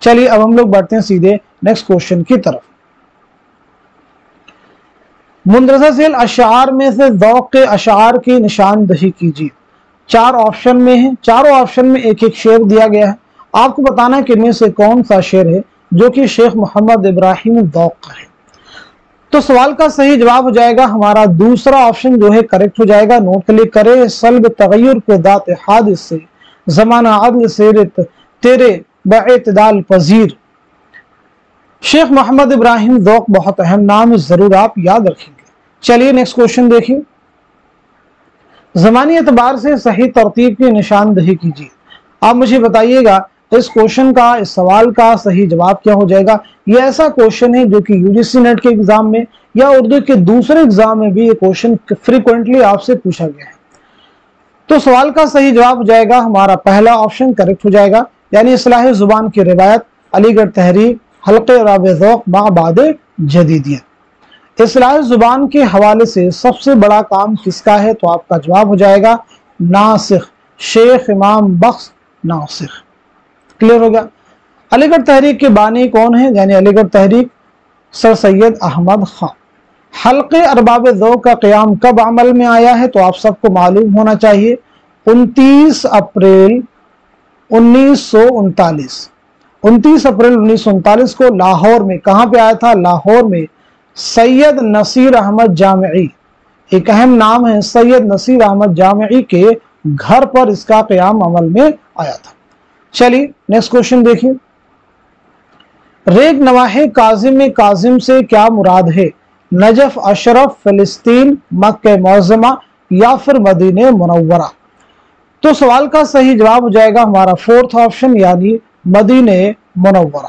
چلیے، اب ہم لوگ بڑھتے ہیں سیدھے نیکسٹ کوشچن کی طرف۔ مندرجہ ذیل اشعار میں سے ذوق اشعار کی نشاندہی کیجیے چار آپشن میں ہیں۔ چاروں آپشن میں ایک ایک شعر دیا گیا ہے۔ آپ کو بتانا ہے کہ ان میں سے کون سا شعر ہے جو کہ شیخ محمد ابراہیم ذوق کا ہے۔ تو سوال کا صحیح جواب ہو جائے گا، ہمارا دوسرا آپشن جو ہے کریکٹ ہو جائے گا۔ نوٹ کلک کرے سلب تغیر کو دات حادث سے زمانہ عدل سیرت تیرے باعتدال پذیر۔ شیخ محمد ابراہیم ذوق بہت اہم نام ضرور آپ یاد رکھیں گے۔ چلیے نیکسٹ کوشچن دیکھیں۔ زمانی اعتبار سے صحیح ترتیب کی نشاندہی کیجیے۔ آپ مجھے بتائیے گا اس کوشن کا، اس سوال کا صحیح جواب کیا ہو جائے گا؟ یہ ایسا کوشن ہے جو کہ یو جی سی نیٹ کے اگزام میں یا اردو کے دوسرے اگزام میں بھی یہ کوشن فریکوینٹلی آپ سے پوچھا گیا ہے۔ تو سوال کا صحیح جواب ہو جائے گا، ہمارا پہلا آپشن کریکٹ ہو جائے گا۔ یعنی اصلاح زبان کی روایت، علی گڑھ تحریر، حلقے راب ذوق بعد جدیدیت۔ اصلاح زبان کے حوالے سے سب سے بڑا کام کس کا ہے؟ تو آپ کا جواب ہو جائے گا، ناسخ، شیخ امام بخش ناسخ۔ کلیئر ہو گیا علی گڑھ تحریک کے بانی کون ہیں؟ یعنی علی گڑھ تحریک سر سید احمد خان۔ حلقے ارباب ذوق کا قیام کب عمل میں آیا ہے؟ تو آپ سب کو معلوم ہونا چاہیے۔ انتیس اپریل انیس سو انتالیس۔ انتیس اپریل انیس سو انتالیس کو لاہور میں، کہاں پہ آیا تھا؟ لاہور میں سید نصیر احمد جامعی۔ ایک اہم نام ہے، سید نصیر احمد جامعی کے گھر پر اس کا قیام عمل میں آیا تھا۔ چلیے نیکسٹ کوشچن دیکھیے۔ ریگ نواح کاظم کاظم سے کیا مراد ہے؟ نجف، اشرف، فلسطین، مکہ معظمہ یا پھر مدینہ منورہ؟ تو سوال کا صحیح جواب ہو جائے گا ہمارا فورتھ آپشن یعنی مدینہ منورہ۔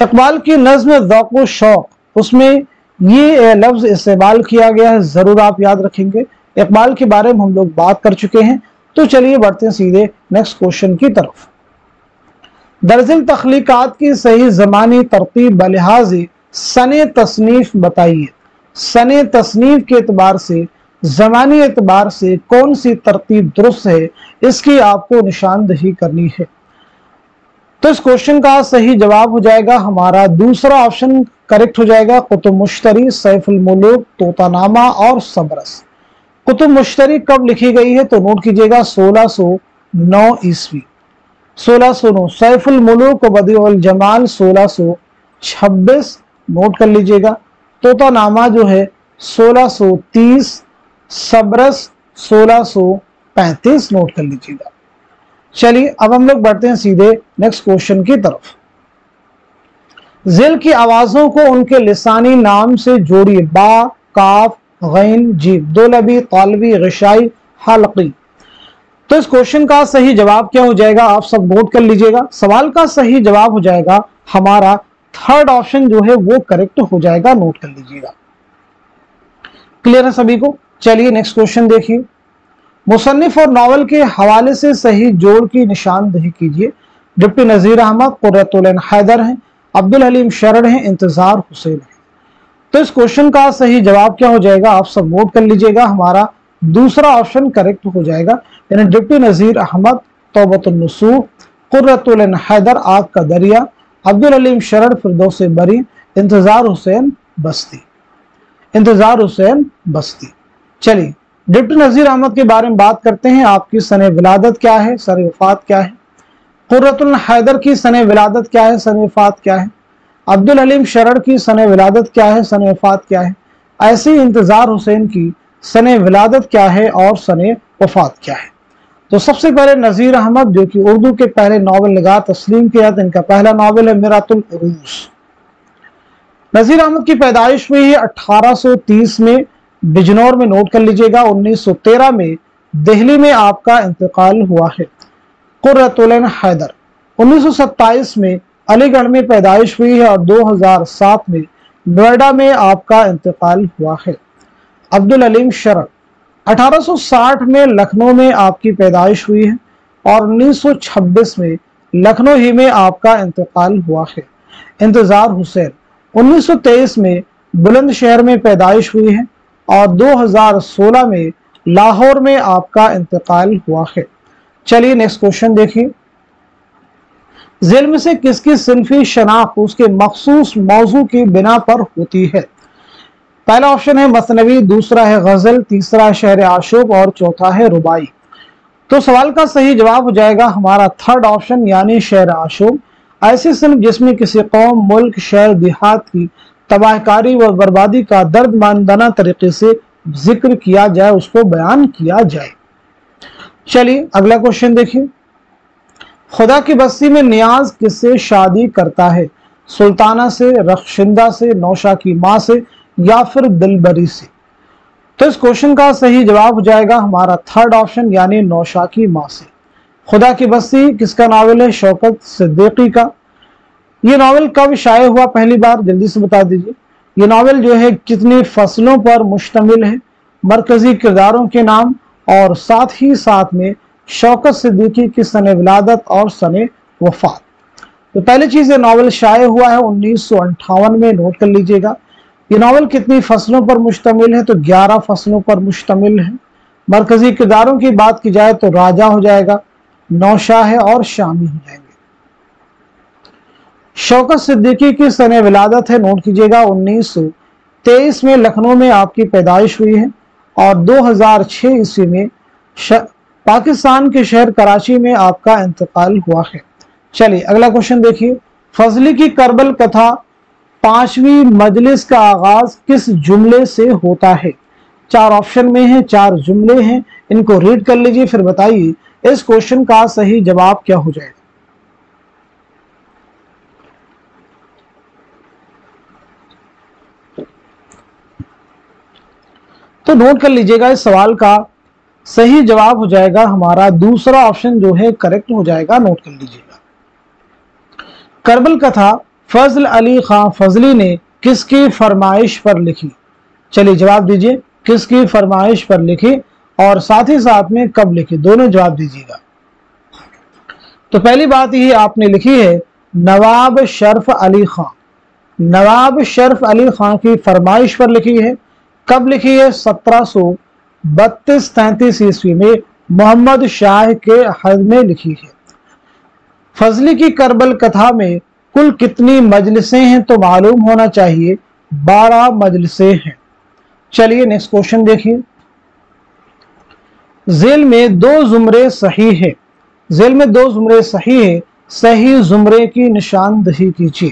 اقبال کی نظم ذوق و شوق، اس میں یہ لفظ استعمال کیا گیا ہے، ضرور آپ یاد رکھیں گے۔ اقبال کے بارے میں ہم لوگ بات کر چکے ہیں۔ تو چلیے بڑھتے ہیں سیدھے نیکسٹ کوشچن کی طرف۔ درزل تخلیقات کی صحیح زمانی ترتیب بلحاظ سن تصنیف بتائیے۔ سن تصنیف کے اعتبار سے، زمانی اعتبار سے کون سی ترتیب درست ہے؟ اس کی آپ کو نشاندہی کرنی ہے۔ تو اس کوشچن کا صحیح جواب ہو جائے گا، ہمارا دوسرا آپشن کریکٹ ہو جائے گا۔ قطب مشتری، سیف الملوک توتا نامہ اور سبرس کتب مشترک کب لکھی گئی ہے تو نوٹ کیجیے گا سولہ سو نو عیسوی، سولہ سو نو، سیف الملوک و بدیع الجمال سولہ سو چھبیس، نوٹ کر لیجیے گا۔ توتا نامہ جو ہے، سولہ سو تیس سبرس سولہ سو پینتیس، نوٹ کر لیجیے گا۔ چلیے، اب ہم لوگ بڑھتے ہیں سیدھے نیکسٹ کوشچن کی طرف۔ ذل کی آوازوں کو ان کے لسانی نام سے جوڑی با، کاف غین، جیب دو لبی طالبی، غشائی، حلقی۔ تو اس کوشچن کا صحیح جواب کیا ہو جائے گا؟ آپ سب نوٹ کر لیجیے گا۔ سوال کا صحیح جواب ہو جائے گا۔ ہمارا تھرڈ آپشن جو ہے وہ کریکٹ ہو جائے گا۔ نوٹ کر لیجیے گا۔ کلیئر ہے سبھی کو؟ چلیے نیکسٹ کوشچن دیکھیے۔ مصنف اور ناول کے حوالے سے صحیح جوڑ کی نشاندہی کیجیے۔ ڈپٹی نظیر احمد قررت الین حیدر ہیں، عبدالحلیم شرر ہیں، انتظار حسین ہیں۔ تو اس کوشچن کا صحیح جواب کیا ہو جائے گا؟ آپ سب نوٹ کر لیجیے گا، ہمارا دوسرا آپشن کریکٹ ہو جائے گا۔ یعنی ڈپٹی نظیر احمد توبت النسو قررت الن حیدر، آگ کا دریا، عبدالعلیم شرر فردوس بری، انتظار حسین بستی۔ انتظار حسین بستی۔ چلیے، ڈپٹی نظیر احمد کے بارے میں بات کرتے ہیں۔ آپ کی سن ولادت کیا ہے؟ سر وفات کیا ہے؟ قررت الحیدر کی سن ولادت کیا ہے؟ سن وفات کیا ہے؟ عبدالعلیم شرر کی سن ولادت کیا ہے؟ سن وفات کیا ہے؟ ایسی انتظار حسین کی سن ولادت کیا ہے اور سن وفات کیا ہے؟ تو سب سے پہلے نظیر احمد، جو کہ اردو کے پہلے ناول نگار تسلیم کیا تھا ان کا پہلا ناول ہے میرات العروس نظیر احمد کی پیدائش ہوئی ہے اٹھارہ سو تیس میں۔ بجنور میں نوٹ کر لیجیے گا، انیس سو تیرہ میں دہلی میں آپ کا انتقال ہوا ہے۔ قررت الین حیدر۔ انیس سو ستائیس میں علی گڑھ میں پیدائش ہوئی ہے اور دو ہزار سات میں نوئیڈا میں آپ کا انتقال ہوا ہے۔ عبدالعلیم شرع اٹھارہ سو ساٹھ میں لکھنؤ میں آپ کی پیدائش ہوئی ہے اور انیس سو چھبیس میں لکھنؤ ہی میں آپ کا انتقال ہوا ہے۔ انتظار حسین، انیس سو تیئیس میں بلند شہر میں پیدائش ہوئی ہے اور دو ہزار سولہ میں لاہور میں آپ کا انتقال ہوا ہے۔ چلیے نیکسٹ کوشچن دیکھیے ذیل سے کس کی صنفی شناخت اس کے مخصوص موضوع کی بنا پر ہوتی ہے؟ پہلا آپشن ہے مصنوی، دوسرا ہے غزل، تیسرا شہر عاشق اور چوتھا ہے ربائی تو سوال کا صحیح جواب ہو جائے گا ہمارا تھرڈ آپشن یعنی شہر عاشق۔ ایسی صنف جس میں کسی قوم، ملک، شہر، دیہات کی تباہ کاری و بربادی کا درد ماندانہ طریقے سے ذکر کیا جائے، اس کو بیان کیا جائے۔ چلیے، اگلا کوشچن دیکھیے۔ خدا کی بستی میں نیاز کس سے شادی کرتا ہے؟ سلطانہ سے، رخشندہ سے، نوشا کی ماں سے یا پھر دلبری سے؟ تو اس کوشچن کا صحیح جواب ہو جائے گا ہمارا تھرڈ آپشن یعنی نوشا کی ماں سے۔ خدا کی بستی کس کا ناول ہے؟ شوکت صدیقی کا۔ یہ ناول کب شائع ہوا؟ پہلی بار جلدی سے بتا دیجیے یہ ناول جو ہے، کتنی فصلوں پر مشتمل ہے، مرکزی کرداروں کے نام اور ساتھ ہی ساتھ میں شوکت صدیقی کی سن ولادت اور سن وفات۔ تو پہلی چیز، یہ ناول شائع ہوا ہے انیس سو انٹھاون میں، نوٹ کر لیجیے گا۔ یہ ناول کتنی فصلوں پر مشتمل ہے؟ تو گیارہ فصلوں پر مشتمل ہے۔ مرکزی کرداروں کی بات کی جائے تو راجہ ہو جائے گا، نوشاہ ہے اور شامی ہو جائیں گے۔ شوکت صدیقی کی سن ولادت ہے، نوٹ کیجیے گا، انیس سو تیئیس میں لکھنؤ میں آپ کی پیدائش ہوئی ہے اور دو ہزار چھ عیسوی میں پاکستان کے شہر کراچی میں آپ کا انتقال ہوا ہے۔ چلیے، اگلا کوشچن دیکھیے۔ فضلی کی کربل کتھا، پانچویں مجلس کا آغاز کس جملے سے ہوتا ہے؟ چار آپشن میں ہیں، چار جملے ہیں۔ ان کو ریڈ کر لیجیے، پھر بتائیے اس کوشچن کا صحیح جواب کیا ہو جائے۔ گا تو نوٹ کر لیجیے گا اس سوال کا۔ صحیح جواب ہو جائے گا، ہمارا دوسرا آپشن جو ہے کریکٹ ہو جائے گا نوٹ کر لیجیے گا۔ کربل کتھا فضل علی خان فضلی نے کس کی فرمائش پر لکھی؟ چلیے جواب دیجیے، کس کی فرمائش پر لکھی اور ساتھ ہی ساتھ میں کب لکھی؟ دونوں جواب دیجیے گا۔ تو پہلی بات یہ آپ نے لکھی ہے، نواب شرف علی خان۔ نواب شرف علی خان کی فرمائش پر لکھی ہے، کب لکھی ہے؟ سترہ سو بتیس تینتیس عیسوی میں محمد شاہ کے حد میں لکھی ہے۔ فضلی کی کربل کتھا میں کل کتنی مجلسیں ہیں تو معلوم ہونا چاہیے بارہ مجلسیں ہیں۔ چلیے نیکسٹ کوشچن دیکھیے۔ ذیل میں دو زمرے صحیح ہے ذیل میں دو زمرے صحیح ہے صحیح زمرے کی نشاندہی کیجیے۔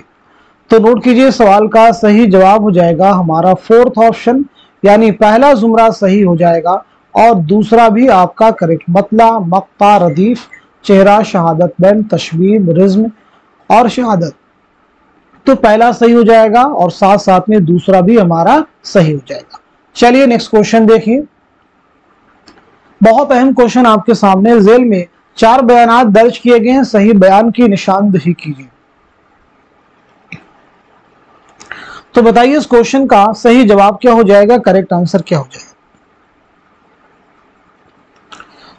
تو نوٹ کیجیے سوال کا صحیح جواب ہو جائے گا ہمارا فورتھ آپشن یعنی پہلا زمرہ صحیح ہو جائے گا اور دوسرا بھی آپ کا کریکٹ مطلع مقتا ردیف، چہرہ، شہادت، بین تشویب رزم اور شہادت۔ تو پہلا صحیح ہو جائے گا اور ساتھ ساتھ میں دوسرا بھی ہمارا صحیح ہو جائے گا۔ چلیے نیکسٹ کوشچن دیکھیے۔ بہت اہم کوشچن آپ کے سامنے۔ ذیل میں چار بیانات درج کیے گئے ہیں۔ صحیح بیان کی نشاندہی کیجیے۔ تو بتائیے اس کوشچن کا صحیح جواب کیا ہو جائے گا؟ کریکٹ آنسر کیا ہو جائے گا؟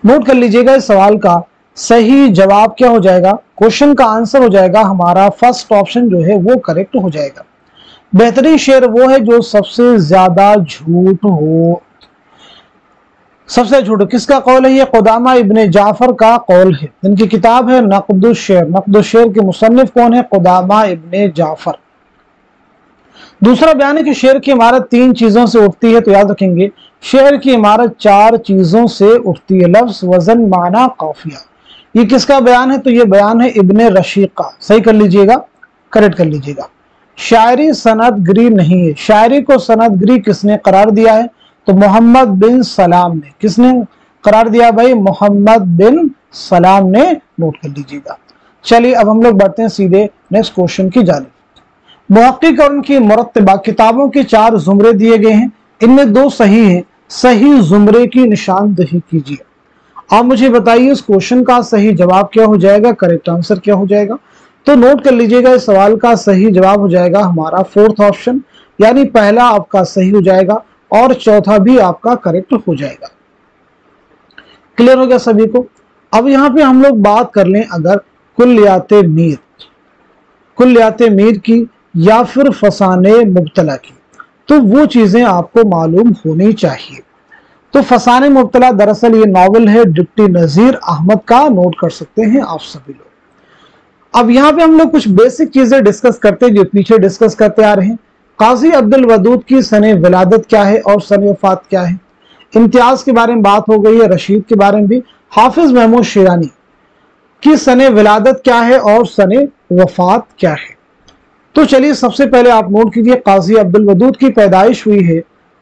نوٹ کر لیجیے گا اس سوال کا، صحیح جواب کیا ہو جائے گا؟ کوشچن کا آنسر ہو جائے گا، ہمارا فرسٹ آپشن جو ہے وہ کریکٹ ہو جائے گا۔ بہترین شعر وہ ہے جو سب سے زیادہ جھوٹ ہو۔ سب سے جھوٹ، کس کا قول ہے؟ یہ قدامہ ابن جعفر کا قول ہے۔ ان کی کتاب ہے نقد الشعر۔ نقد الشعر کے مصنف کون ہے؟ قدامہ ابن جعفر۔ دوسرا بیان ہے کہ شعر کی عمارت تین چیزوں سے اٹھتی ہے، تو یاد رکھیں گے۔ شعر کی عمارت چار چیزوں سے اٹھتی ہے، لفظ، وزن، معنی، قافیہ۔ یہ کس کا بیان ہے؟ تو یہ بیان ہے ابن رشیق کا۔ صحیح کر لیجیے گا کریکٹ کر لیجیے گا۔ شاعری سند گری نہیں ہے۔ شاعری کو سند گری کس نے قرار دیا ہے؟ تو محمد بن سلام نے۔ کس نے قرار دیا بھائی؟ محمد بن سلام نے۔ نوٹ کر لیجیے گا۔ چلیے، اب ہم لوگ بڑھتے ہیں سیدھے نیکسٹ کوشچن کی جانب۔ محقق اور ان کی مرتبہ کتابوں کے چار زمرے دیے گئے ہیں۔ ان میں دو صحیح ہیں۔ صحیح زمرے کی نشاندہی کیجیے۔ آپ مجھے بتائیے اس کوشچن کا صحیح جواب کیا ہو جائے گا؟ کریکٹ آنسر کیا ہو جائے گا؟ تو نوٹ کر لیجیے گا، اس سوال کا صحیح جواب ہو جائے گا ہمارا فورتھ آپشن یعنی پہلا آپ کا صحیح ہو جائے گا اور چوتھا بھی آپ کا کریکٹ ہو جائے گا۔ کلیئر ہو گیا سبھی کو؟ اب یہاں پہ ہم لوگ بات کر لیں اگر کلیات میر۔ کلیات میر کی یا پھر فسان مبتلا کی۔ تو وہ چیزیں آپ کو معلوم ہونی چاہیے۔ تو فسان مبتلا دراصل یہ ناول ہے، ڈپٹی نظیر احمد کا، نوٹ کر سکتے ہیں آپ سبھی لوگ۔ اب یہاں پہ ہم لوگ کچھ بیسک چیزیں ڈسکس کرتے جو پیچھے ڈسکس کرتے آ رہے ہیں۔ قاضی عبد الودود کی سن ولادت کیا ہے اور سن وفات کیا ہے؟ امتیاز کے بارے میں بات ہو گئی ہے، رشید کے بارے میں بھی۔ حافظ محمود شیرانی کی سن ولادت کیا ہے اور سن وفات کیا ہے؟ تو چلیے سب سے پہلے آپ نوٹ کیجیے قاضی عبد الودود کی پیدائش ہوئی ہے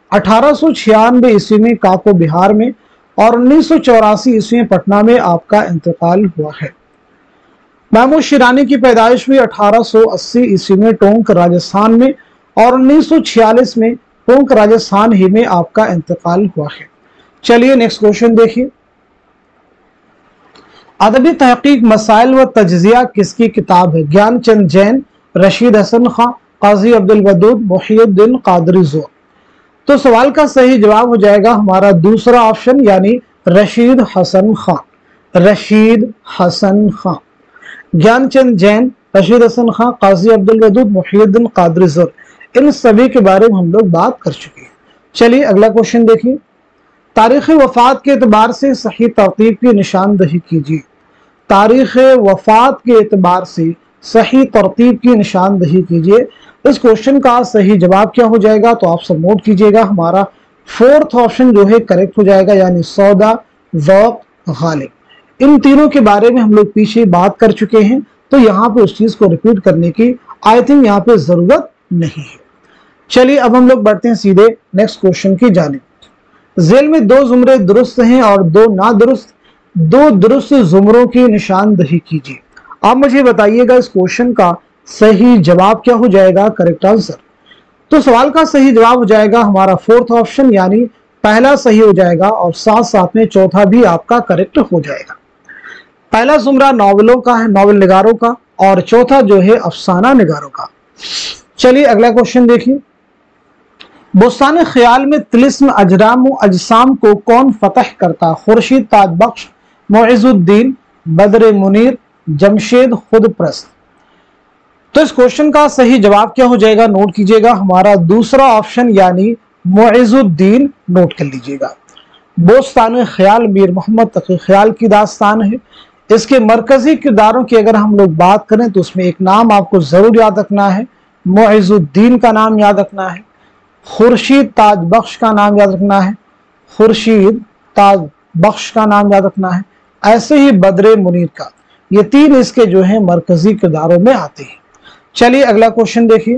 اٹھارہ سو چھیانوے عیسوی میں کاکو بہار میں اور انیس سو چوراسی عیسوی میں پٹنہ میں آپ کا انتقال ہوا ہے۔ محمود شیرانی کی پیدائش ہوئی اٹھارہ سو اسی عیسوی میں ٹونک راجستھان میں اور انیس سو چھیالیس میں پونک راجستھان ہی میں آپ کا انتقال ہوا ہے۔ چلیے نیکسٹ کوشچن دیکھیے۔ ادبی تحقیق مسائل و تجزیہ کس کی کتاب ہے؟ گیان چند جین رشید حسن خان، قاضی عبد الودود محی الدین قادری زور تو سوال کا صحیح جواب ہو جائے گا ہمارا دوسرا آپشن یعنی رشید حسن خان۔ رشید حسن خان۔ گیان چند جین، رشید حسن خان، قاضی عبد الودود محی الدین قادری زور ان سبھی کے بارے میں ہم لوگ بات کر چکے ہیں۔ چلیے، اگلا کوشچن دیکھیے۔ تاریخ وفات کے اعتبار سے صحیح ترتیب کی نشاندہی کیجیے۔ تاریخ وفات کے اعتبار سے صحیح ترتیب کی نشاندہی کیجیے اس کوشچن کا صحیح جواب کیا ہو جائے گا؟ تو آپ سب نوٹ کیجیے گا، ہمارا فورتھ آپشن جو ہے کریکٹ ہو جائے گا یعنی سودا، ذوق، غالب۔ ان تینوں کے بارے میں ہم لوگ پیچھے بات کر چکے ہیں، تو یہاں پہ اس چیز کو ریپیٹ کرنے کی آئی تھنک یہاں پہ ضرورت نہیں ہے۔ چلیے، اب ہم لوگ بڑھتے ہیں سیدھے نیکسٹ کوشچن کی جانب۔ ذیل میں دو زمرے درست ہیں اور دو نادرست، دو درست زمروں کی نشاندہی کیجیے آپ مجھے بتائیے گا اس کوشچن کا صحیح جواب کیا ہو جائے گا؟ کریکٹ آنسر تو سوال کا صحیح جواب ہو جائے گا ہمارا فورتھ آپشن یعنی پہلا صحیح ہو جائے گا اور ساتھ ساتھ میں چوتھا بھی آپ کا کریکٹ ہو جائے گا۔ پہلا زمرہ ناولوں کا ہے، ناول نگاروں کا، اور چوتھا جو ہے افسانہ نگاروں کا۔ چلیے اگلا کوشچن دیکھیے۔ بستان خیال میں تلسم اجرام و اجسام کو کون فتح کرتا؟ خورشید تاج بخش، معز الدین، بدر منیر جمشید خود پرست۔ تو اس کوشچن کا صحیح جواب کیا ہو جائے گا؟ نوٹ کیجیے گا۔ ہمارا دوسرا آپشن یعنی معز الدین نوٹ کر لیجیے گا۔ بوستان خیال، میر محمد تقی خیال کی داستان ہے۔ اس کے مرکزی کرداروں کی اگر ہم لوگ بات کریں تو اس میں ایک نام آپ کو ضرور یاد رکھنا ہے۔ معز الدین کا نام یاد رکھنا ہے۔ خورشید تاج بخش کا نام یاد رکھنا ہے۔ خورشید تاج بخش کا نام یاد رکھنا ہے۔ ایسے ہی بدر منیر کا۔ یہ تین اس کے جو ہیں مرکزی کرداروں میں آتے ہیں۔ چلیے اگلا کوشچن دیکھیے۔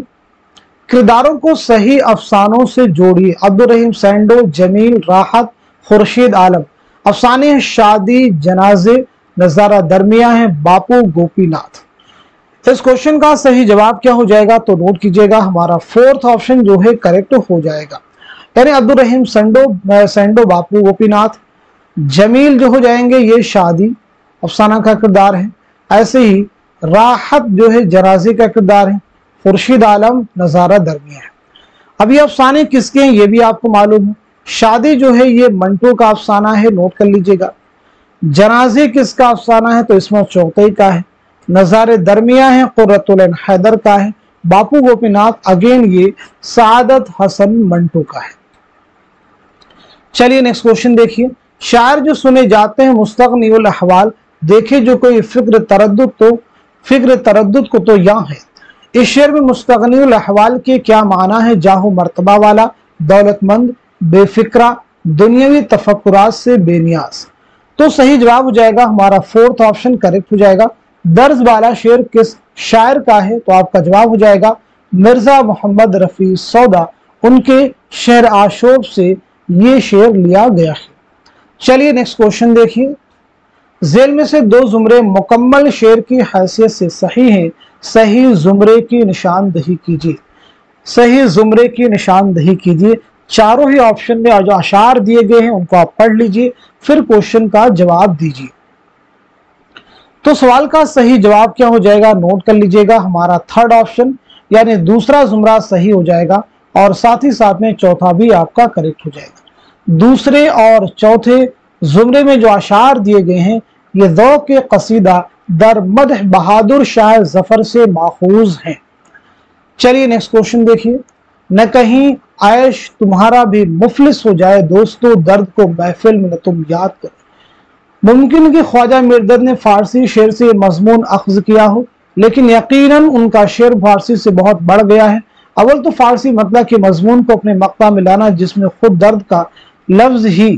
کرداروں کو صحیح افسانوں سے جوڑیے۔ عبدالرحیم سینڈو، جمیل راحت، خورشید عالم۔ افسانے شادی، جنازے، نظارہ درمیاں ہیں، باپو گوپی ناتھ۔ اس کوشچن کا صحیح جواب کیا ہو جائے گا؟ تو نوٹ کیجیے گا، ہمارا فورتھ آپشن جو ہے کریکٹ ہو جائے گا۔ یعنی عبدالرحیم سینڈو سینڈو، باپو گوپی ناتھ۔ جمیل جو ہو جائیں گے، یہ شادی۔ افسانہ کا کردار ہے ایسے ہی راحت جو ہے جرازی کا کردار ہے خورشید عالم نظارہ درمیان ہے اب یہ افسانے کس کے ہیں؟ یہ بھی آپ کو معلوم ہے۔ شادی جو ہے، یہ منٹو کا افسانہ ہے، نوٹ کر لیجیے گا۔ جنازے کس کا افسانہ ہے؟ تو اس میں چوتھے کا ہے۔ نظار درمیاں ہے قررت الین حیدر کا ہے۔ باپو گوپی ناتھ اگین یہ سعادت حسن منٹو کا ہے۔ چلیے نیکس کوشچن دیکھیے۔ شاعر جو سنے جاتے ہیں، مستغنی الاحوال دیکھے جو کوئی فکر تردد تو فکر تردد کو تو یہاں ہے۔ اس شعر میں مستغنی الاحوال کے کیا معنی ہے جاہو مرتبہ والا دولت مند بے فکرہ، دنیاوی تفکرات سے بے نیاز۔ تو صحیح جواب ہو جائے گا، ہمارا فورتھ آپشن کریکٹ ہو جائے گا۔ درز بالا شعر کس شاعر کا ہے؟ تو آپ کا جواب ہو جائے گا، مرزا محمد رفیع سودا۔ ان کے شہر آشوب سے یہ شعر لیا گیا ہے۔ چلیے نیکسٹ کوشچن دیکھیے ذیل میں سے دو زمرے مکمل شعر کی حیثیت سے صحیح ہیں۔ صحیح زمرے کی نشاندہی کیجیے۔ صحیح زمرے کی نشاندہی کیجیے۔ چاروں ہی آپشن میں جو اشار دیے گئے ہیں ان کو آپ پڑھ لیجیے۔ پھر کوشچن کا جواب دیجیے۔ تو سوال کا صحیح جواب کیا ہو جائے گا؟ نوٹ کر لیجیے گا۔ ہمارا تھرڈ آپشن یعنی دوسرا زمرہ صحیح ہو جائے گا اور ساتھ ہی ساتھ میں چوتھا بھی آپ کا کریکٹ ہو جائے گا۔ دوسرے اور چوتھے زمرے میں جو اشعار دیے گئے ہیں یہ ذوق قصیدہ در مدح بہادر شاہ ظفر سے ماخوذ ہیں چلیے نیکسٹ کوشچن دیکھیے۔ نہ کہیں عائش تمہارا بھی مفلس ہو جائے دوستو، درد کو محفل میں نہ تم یاد کرو۔ ممکن کہ خواجہ مردد نے فارسی شعر سے مضمون اخذ کیا ہو، لیکن یقیناً ان کا شعر فارسی سے بہت بڑھ گیا ہے۔ اول تو فارسی مطلب کہ مضمون کو اپنے مقطع میں لانا جس میں خود درد کا لفظ ہی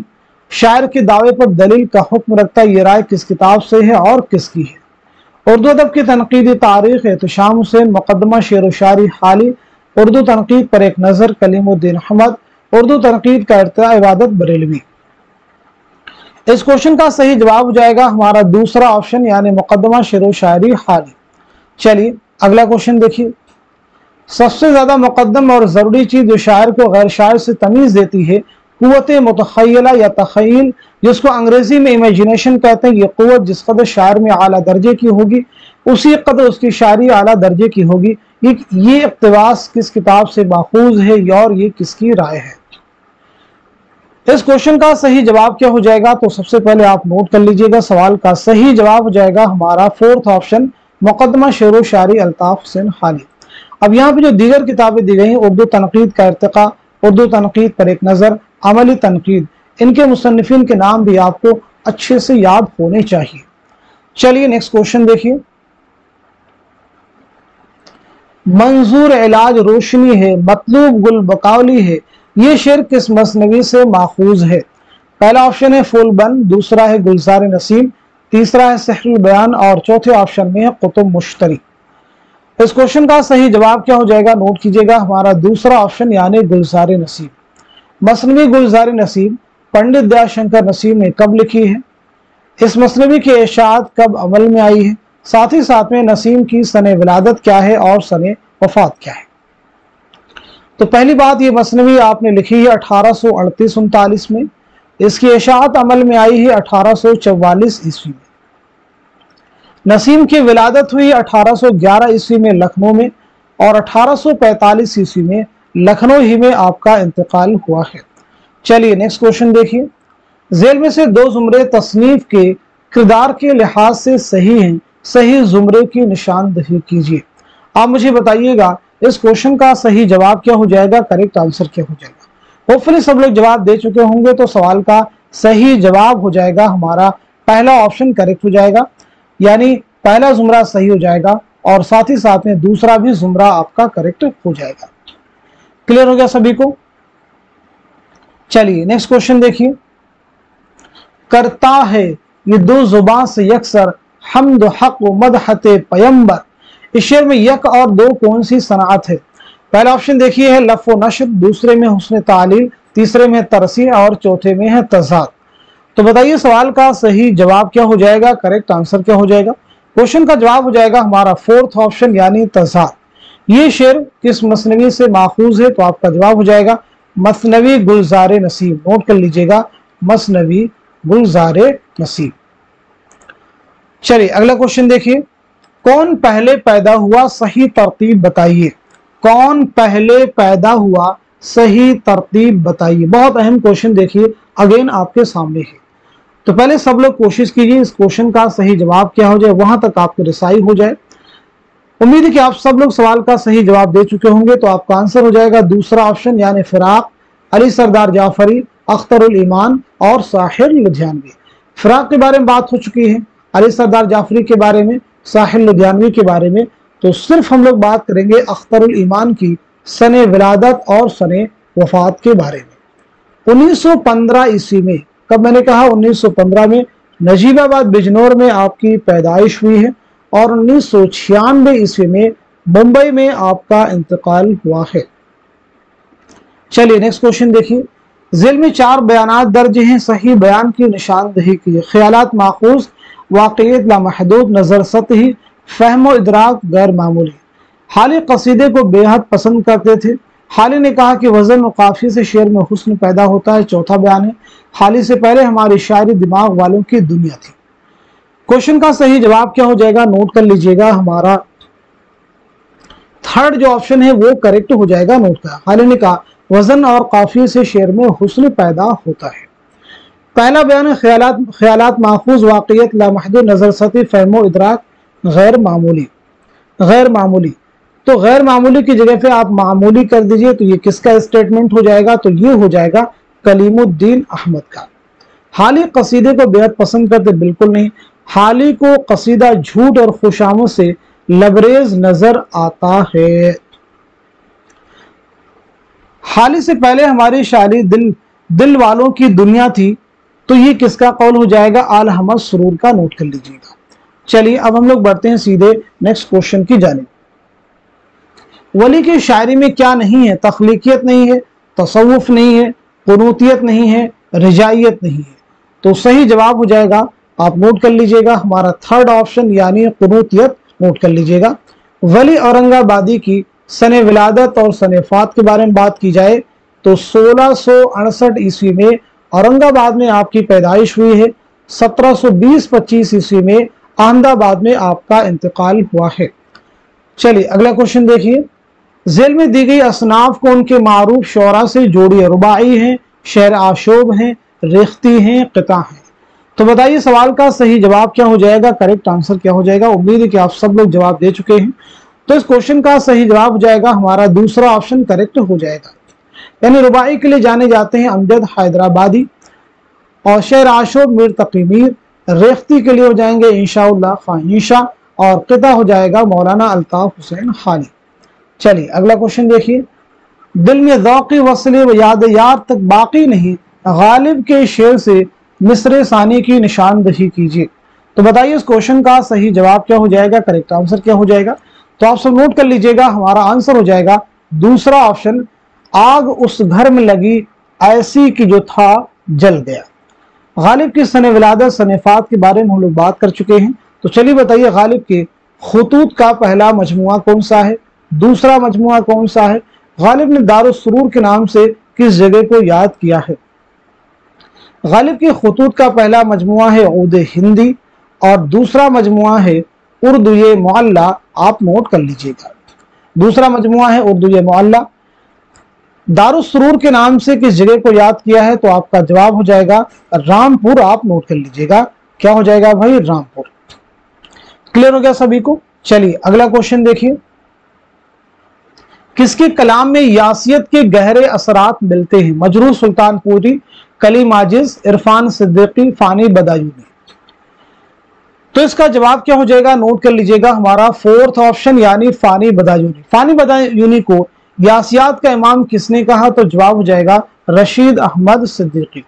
شاعر کے دعوے پر دلیل کا حکم رکھتا یہ رائے کس کتاب سے ہے اور کس کی ہے؟ اردو ادب کی تنقیدی تاریخ احتشام حسین مقدمہ شعر و شاعری حالی اردو تنقید پر ایک نظر، کلیم الدین احمد، اردو تنقید کا ارتقاء عبادت بریلوی۔ اس کوشچن کا صحیح جواب ہو جائے گا ہمارا دوسرا آپشن یعنی مقدمہ شعر و شاعری حالی۔ چلیے، اگلا کوشچن دیکھیے۔ سب سے زیادہ مقدم اور ضروری چیز جو شاعر کو غیر شاعر سے تمیز دیتی ہے قوت متخیلہ یا تخیل، جس کو انگریزی میں امیجنیشن کہتے ہیں، یہ قوت جس قدر شاعر میں اعلیٰ درجے کی ہوگی، اسی قدر اس کی شاعری اعلیٰ درجے کی ہوگی۔ یہ اقتباس کس کتاب سے ماخوذ ہے اور یہ کس کی رائے ہے؟ اس کوشچن کا صحیح جواب کیا ہو جائے گا؟ تو سب سے پہلے آپ نوٹ کر لیجیے گا سوال کا۔ صحیح جواب ہو جائے گا ہمارا فورتھ آپشن مقدمہ شعر و شاعری الطاف حسین خالی اب یہاں پہ جو دیگر کتابیں دی گئی ہیں، اردو تنقید کا ارتقاء اردو تنقید پر ایک نظر، عملی تنقید۔ ان کے مصنفین کے نام بھی آپ کو اچھے سے یاد ہونے چاہیے۔ چلیے نیکسٹ کوشچن دیکھیے۔ منظور علاج روشنی ہے، مطلوب گل بقاولی ہے۔ یہ شعر کس مصنوی سے ماخوذ ہے؟ پہلا آپشن ہے فول بن، دوسرا ہے گلزار نسیم، تیسرا ہے سحر البیان اور چوتھے آپشن میں ہے قطب مشتری۔ اس کوشچن کا صحیح جواب کیا ہو جائے گا؟ نوٹ کیجیے گا، ہمارا دوسرا آپشن یعنی گلزار نسیم مصنوی گلزار نسیم پنڈت دیا شنکر نسیم نے کب لکھی ہے؟ اس مصنوی کی اشاعت کب عمل میں آئی ہے؟ ساتھ ہی ساتھ میں نسیم کی سن ولادت کیا ہے اور سن وفات کیا ہے۔ تو پہلی بات، یہ مصنوی آپ نے لکھی ہے اٹھارہ سو اڑتیس انتالیس میں۔ اس کی اشاعت عمل میں آئی ہے اٹھارہ سو چوالیس عیسوی میں۔ نسیم کی ولادت ہوئی اٹھارہ سو گیارہ عیسوی میں لکھنؤ میں اور اٹھارہ سو پینتالیس عیسوی میں لکھنؤ ہی میں آپ کا انتقال ہوا ہے۔ چلیے نیکسٹ کوشچن دیکھیے۔ ذیل میں سے دو زمرے تصنیف کے کردار کے لحاظ سے صحیح ہیں، صحیح زمرے کی نشاندہی کیجیے۔ آپ مجھے بتائیے گا، اس کوشچن کا صحیح جواب کیا ہو جائے گا؟ کریکٹ آنسر کیا ہو جائے گا؟ ہوپفلی سب لوگ جواب دے چکے ہوں گے تو سوال کا صحیح جواب ہو جائے گا۔ ہمارا پہلا آپشن کریکٹ ہو جائے گا۔ یعنی پہلا زمرہ صحیح ہو جائے گا اور ساتھ ہی ساتھ میں دوسرا بھی زمرہ آپ کا کریکٹ ہو جائے گا۔ کلیئر ہو گیا سبھی کو؟ چلیے نیکسٹ کوشچن دیکھیے۔ کرتا ہے، یہ دو زبان سے یکسر، حمد حق و مدحت پیمبر۔ اس شعر میں یک اور دو کون سی صنعت ہے؟ پہلا آپشن دیکھیے ہے، لف و نشر، دوسرے میں حسن تعلیل، تیسرے میں ترسی اور چوتھے میں ہے تضاد۔ تو بتائیے سوال کا صحیح جواب کیا ہو جائے گا؟ کریکٹ آنسر کیا ہو جائے گا؟ کوشچن کا جواب ہو جائے گا ہمارا فورتھ آپشن یعنی تضاد۔ یہ شعر کس مصنوی سے ماخوذ ہے؟ تو آپ کا جواب ہو جائے گا، مصنوی گلزار نصیب۔ نوٹ کر لیجیے گا، مصنوی گلزار نصیب۔ چلیے، اگلا کوشچن دیکھیے۔ کون پہلے پیدا ہوا؟ صحیح ترتیب بتائیے۔ کون پہلے پیدا ہوا؟ صحیح ترتیب بتائیے۔ بہت اہم کوشچن دیکھیے۔ اگین آپ کے سامنے ہے۔ تو پہلے سب لوگ کوشش کیجیے اس کوشچن کا صحیح جواب کیا ہو جائے، وہاں تک آپ کی رسائی ہو جائے۔ امید ہے کہ آپ سب لوگ سوال کا صحیح جواب دے چکے ہوں گے تو آپ کا آنسر ہو جائے گا۔ دوسرا آپشن یعنی فراق، علی سردار جعفری، اختر الایمان اور ساحر لدھیانوی۔ فراق کے بارے میں بات ہو چکی ہے، علی سردار جعفری کے بارے میں ساحل لدھیانوی کے بارے میں۔ تو صرف ہم لوگ بات کریں گے اختر الایمان کی سن ولادت اور سن وفات کے بارے میں۔ انیس سو پندرہ عیسوی میں کب میں نے کہا انیس سو پندرہ میں نجیب آباد بجنور میں آپ کی پیدائش ہوئی ہے اور انیس سو چھیانوے عیسوی میں ممبئی میں آپ کا انتقال ہوا ہے۔ چلیے نیکسٹ کوشچن دیکھیے۔ ذیل میں چار بیانات درج ہیں، صحیح بیان کی، نشاندہی کی۔ خیالات ماخوذ، واقعیت لامحدود، نظر سطحی، فہم و ادراک غیر معمولی۔ حالی قصیدے کو بے حد پسند کرتے تھے۔ حالی نے کہا کہ وزن و قافی سے شعر میں حسن پیدا ہوتا ہے، چوتھا بیان ہے۔ حالی سے پہلے ہماری شاعری دماغ والوں کی دنیا تھی۔ کوشچن کا صحیح جواب کیا ہو جائے گا؟ نوٹ کر لیجیے گا۔ ہمارا تھرڈ جو آپشن ہے، وہ کریکٹ ہو جائے گا نوٹ کا۔ حالی نے کہا، وزن اور قافی سے شعر میں حسن پیدا ہوتا ہے۔ پہلا بیان خیالات خیالات محفوظ واقعیت، لامحدود، نظر سطح فہم و ادراک، غیر معمولی۔ غیر معمولی۔ تو غیر معمولی کی جگہ پہ آپ معمولی کر دیجیے تو یہ کس کا اسٹیٹمنٹ ہو جائے گا؟ تو یہ ہو جائے گا کلیم الدین احمد کا۔ حالی قصیدے کو بہت پسند کرتے بالکل نہیں۔ حالی کو قصیدہ جھوٹ اور خوشاموں سے لبریز نظر آتا ہے۔ حالی سے پہلے ہماری شاعری دل دل والوں کی دنیا تھی۔ تو یہ کس کا قول ہو جائے گا؟ آل حمد سرور کا نوٹ کر لیجیے گا۔ چلیے، اب ہم لوگ بڑھتے ہیں سیدھے نیکسٹ کوشچن کی جانب۔ ولی کی شاعری میں کیا نہیں ہے؟ تخلیقیت نہیں ہے، تصوف نہیں ہے قنوتیت نہیں ہے، رجائیت نہیں ہے۔ تو صحیح جواب ہو جائے گا، آپ نوٹ کر لیجیے گا، ہمارا تھرڈ آپشن یعنی قنوتیت نوٹ کر لیجیے گا۔ ولی اورنگ آبادی کی سن ولادت اور سن فات کے بارے میں بات کی جائے تو سولہ سو اڑسٹھ عیسوی میں اورنگ آباد میں آپ کی پیدائش ہوئی ہے۔ سترہ سو بیس پچیس عیسوی میں احمد آباد میں آپ کا انتقال ہوا ہے۔ چلیے، اگلا کوشچن دیکھیے۔ ذیل میں دی گئی اصناف کو ان کے معروف شعرا سے جوڑی ربائی ہیں شہر آشوب ہیں، ریختی ہیں، قطع ہیں۔ تو بتائیے سوال کا صحیح جواب کیا ہو جائے گا؟ کریکٹ آنسر کیا ہو جائے گا؟ امید ہے کہ آپ سب لوگ جواب دے چکے ہیں۔ تو اس کوشچن کا صحیح جواب ہو جائے گا، ہمارا دوسرا آپشن کریکٹ ہو جائے گا۔ یعنی ربائی کے لیے جانے جاتے ہیں امجد حیدرآبادی اور شہر آشوب میر تقیمیر، ریختی کے لیے ہو جائیں گے انشاءاللہ خواہشہ اور قطع ہو جائے گا مولانا الطاف حسین خانی چلیے، اگلا کوشچن دیکھیے۔ دل میں ذوقی وصلے و یاد یار تک باقی نہیں، غالب کے شعر سے مصر ثانی کی نشاندہی کیجیے۔ تو بتائیے، اس کوشچن کا صحیح جواب کیا ہو جائے گا؟ کریکٹ آنسر کیا ہو جائے گا؟ تو آپ سب نوٹ کر لیجیے گا، ہمارا آنسر ہو جائے گا۔ دوسرا آپشن آگ اس گھر میں لگی، ایسی کی جو تھا، جل گیا۔ غالب کی سن ولادت سنفات کے بارے میں ہم لوگ بات کر چکے ہیں۔ تو چلیے بتائیے، غالب کے خطوط کا پہلا مجموعہ کون سا ہے؟ دوسرا مجموعہ کون سا ہے؟ غالب نے دار السرور کے نام سے کس جگہ کو یاد کیا ہے؟ غالب کی خطوط کا پہلا مجموعہ ہے عود ہندی اور دوسرا مجموعہ ہے اردو معلہ آپ نوٹ کر لیجیے گا۔ دوسرا مجموعہ ہے اردو معلہ دار السرور کے نام سے کس جگہ کو یاد کیا ہے؟ تو آپ کا جواب ہو جائے گا، رامپور، آپ نوٹ کر لیجیے گا۔ کیا ہو جائے گا بھائی؟ رامپور۔ کلیئر ہو گیا سبھی کو؟ چلیے، اگلا کوشچن دیکھیے۔ کس کے کلام میں یاسیت کے گہرے اثرات ملتے ہیں؟ مجروح سلطان پوری، کلی ماجز، عرفان صدیقی، فانی بدایونی تو اس کا جواب کیا ہو جائے گا؟ نوٹ کر لیجیے گا، ہمارا فورتھ آپشن یعنی فانی بدایونی فانی بدایونی کو یاسیات کا امام کس نے کہا؟ تو جواب ہو جائے گا رشید احمد صدیقی۔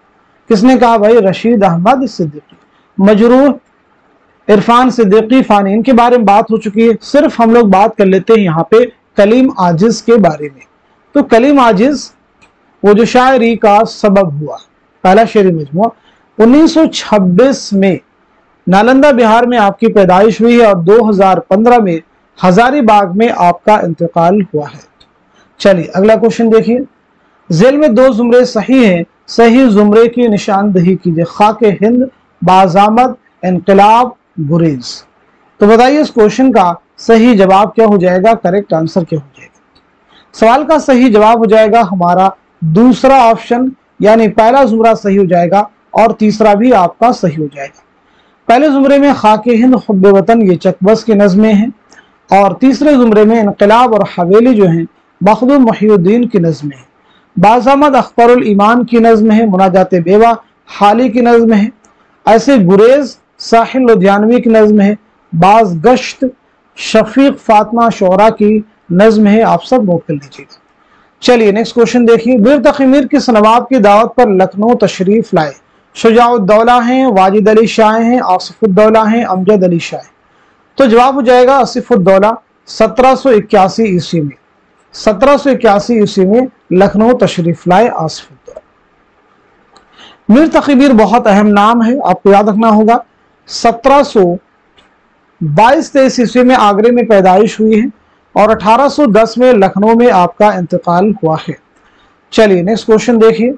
کس نے کہا بھائی؟ رشید احمد صدیقی۔ مجروح، عرفان صدیقی، فانی۔ ان کے بارے میں بات ہو چکی ہے۔ صرف ہم لوگ بات کر لیتے ہیں یہاں پہ۔ کلیم آجز کے بارے میں۔ تو کلیم آجز وہ جو شاعری کا سبب ہوا، پہلا شعری مجموعہ، انیس سو چھبیس میں نالندہ بہار میں آپ کی پیدائش ہوئی ہے اور دو ہزار پندرہ میں ہزاری باغ میں آپ کا انتقال ہوا ہے۔ چلیے، اگلا کوشچن دیکھیے۔ ذیل میں دو زمرے صحیح ہیں، صحیح زمرے کی نشاندہی کیجیے۔ خاک ہند بازامد انقلاب، گریز۔ تو بتائیے اس کوشچن کا صحیح جواب کیا ہو جائے گا؟ کریکٹ آنسر کیا ہو جائے گا؟ سوال کا صحیح جواب ہو جائے گا ہمارا دوسرا آپشن یعنی پہلا زمرہ صحیح ہو جائے گا اور تیسرا بھی آپ کا صحیح ہو جائے گا۔ پہلے زمرے میں خاک ہند، حب وطن، یہ چکبس کی نظمیں ہیں۔ اور تیسرے زمرے میں انقلاب اور حویلی جو ہیں مخدوم محی الدین کی نظمیں ہیں۔ باز احمد اخبر الایمان کی نظم ہے، مناجات بیوہ حالی کی نظم ہے۔ ایسے گریز، ساحل لدھیانوی کی نظم ہے۔ باز گشت شفیق فاطمہ شعرا کی نظم ہے، آپ سب نوٹ کر لیجیے گا چلیے نیکسٹ کوشچن دیکھیے۔ بیر تخمیر کی سنواب کی دعوت پر لکھنؤ تشریف لائے۔ شجاع الدولہ ہیں، واجد علی شاہ ہیں، آصف الدولہ ہیں، امجد علی شاہ تو جواب ہو جائے گا آصف الدولہ سترہ سو اکیاسی عیسوی میں۔ سترہ سو اکیاسی عیسوی میں لکھنؤ تشریف لائے آصف الدولہ۔ میر تخبیر بہت اہم نام ہے، آپ کو یاد رکھنا ہوگا۔ سترہ سو بائیس تیس عیسوی میں آگرے میں پیدائش ہوئی ہے اور اٹھارہ سو دس میں لکھنؤ میں آپ کا انتقال ہوا ہے۔ چلیے نیکسٹ کوشچن دیکھیے۔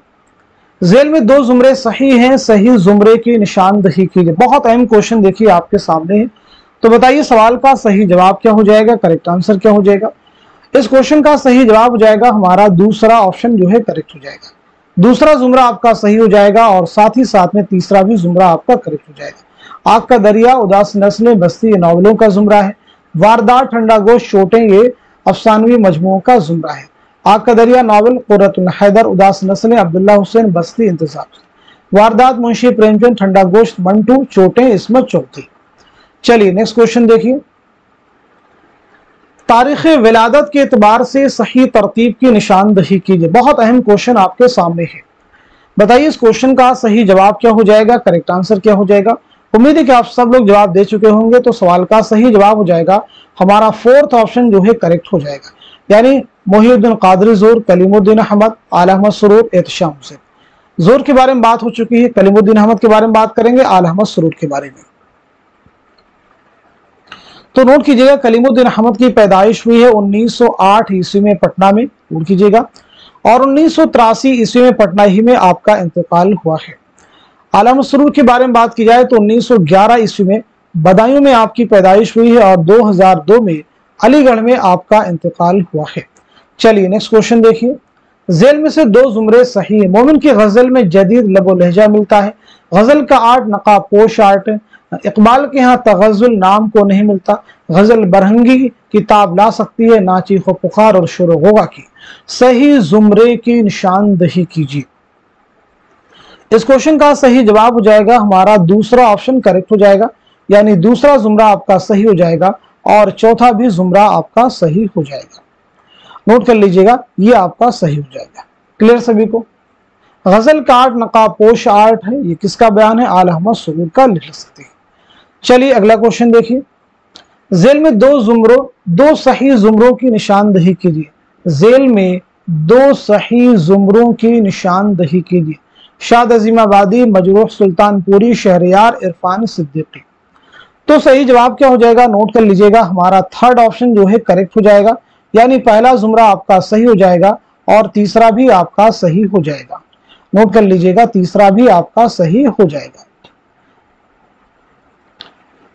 ذیل میں دو زمرے صحیح ہیں، صحیح زمرے کی نشاندہی کیجیے بہت اہم کوشچن دیکھیے آپ کے سامنے ہے تو بتائیے، سوال کا صحیح جواب کیا ہو جائے گا؟ کریکٹ آنسر کیا ہو جائے گا؟ اس کوشچن کا صحیح جواب ہو جائے گا، ہمارا دوسرا آپشن جو ہے کریکٹ ہو جائے گا۔ دوسرا زمرہ آپ کا صحیح ہو جائے گا اور ساتھ ہی ساتھ میں تیسرا بھی زمرہ آپ کا کریکٹ ہو جائے گا۔ آگ کا دریا، اداس نسلیں، بستی یہ ناولوں کا زمرہ ہے۔ واردار ٹھنڈا گوشت چوٹیں یہ افسانوی مجموعوں کا زمرہ ہے۔ آگ کا دریا ناول قرۃ الحیدر، اداس نسلیں، عبداللہ حسین، بستی انتظار۔ واردات، منشی پریمچند ٹھنڈا گوشت، منٹو، چوٹیں اسمت چوتھی چلیے نیکسٹ کوشچن دیکھیے۔ تاریخ ولادت کے اعتبار سے صحیح ترتیب کی نشاندہی کیجیے بہت اہم کوشچن آپ کے سامنے ہے۔ بتائیے، اس کوشچن کا صحیح جواب کیا ہو جائے گا؟ کریکٹ آنسر کیا ہو جائے گا؟ امید ہے کہ آپ سب لوگ جواب دے چکے ہوں گے تو سوال کا صحیح جواب ہو جائے گا۔ ہمارا فورتھ آپشن جو ہے کریکٹ ہو جائے گا۔ یعنی محی الدین قادری، زور کلیم الدین احمد، آل احمد سرور، احتشام حسین زور کے بارے میں بات ہو چکی ہے، کلیم الدین احمد کے بارے میں بات کریں گے، آل احمد سرور کے بارے میں۔ تو نوٹ کیجیے گا، کلیم الدین احمد کی پیدائش ہوئی ہے انیس سو آٹھ عیسوی میں پٹنہ میں۔ نوٹ کیجیے گا۔ اور انیس سو تراسی عیسوی میں پٹنہ ہی میں آپ کا انتقال ہوا ہے۔ عالم سرور کے بارے میں بات کی جائے تو انیس سو گیارہ عیسوی میں بدایوں میں آپ کی پیدائش ہوئی ہے اور دو ہزار دو میں علی گڑھ میں آپ کا انتقال ہوا ہے۔ چلیے نیکسٹ کوشچن دیکھیے۔ ذیل میں سے دو زمرے صحیح ہیں۔ مومن کی غزل میں جدید لب و لہجہ ملتا ہے۔ غزل کا آرٹ نقاب پوش آرٹ اقبال کے ہاں تغزل نام کو نہیں ملتا۔ غزل برہنگی کتاب لا سکتی ہے۔ ناچیخ و پخار اور شروع ہوگا کی۔ صحیح زمرے کی نشاندہی کیجیے۔ اس کوشن کا صحیح جواب ہو جائے گا، ہمارا دوسرا آپشن کریکٹ ہو جائے گا یعنی دوسرا زمرہ آپ کا صحیح ہو جائے گا اور چوتھا بھی زمرہ آپ کا صحیح ہو جائے گا۔ نوٹ کر لیجیے گا، یہ آپ کا صحیح ہو جائے گا۔ کلیئر سبھی کو؟ غزل کا آرٹ نقاب پوش آرٹ ہے یہ کس کا بیان ہے؟ آل احمد سرور کا لکھ سکتے ہیں۔ چلیے اگلا کوشن دیکھیے۔ ذیل میں دو زمروں، دو صحیح زمروں کی نشاندہی کیجیے ذیل میں دو صحیح زمروں کی نشاندہی کیجیے شاد عظیم آبادی، مجروح سلطان پوری، شہریار عرفان صدیقی۔ تو صحیح جواب کیا ہو جائے گا؟ نوٹ کر لیجیے گا، ہمارا تھرڈ آپشن جو ہے کریکٹ ہو جائے گا یعنی پہلا زمرہ آپ کا صحیح ہو جائے گا اور تیسرا بھی آپ کا صحیح ہو جائے گا۔ نوٹ کر لیجیے گا، تیسرا بھی آپ کا صحیح ہو جائے گا۔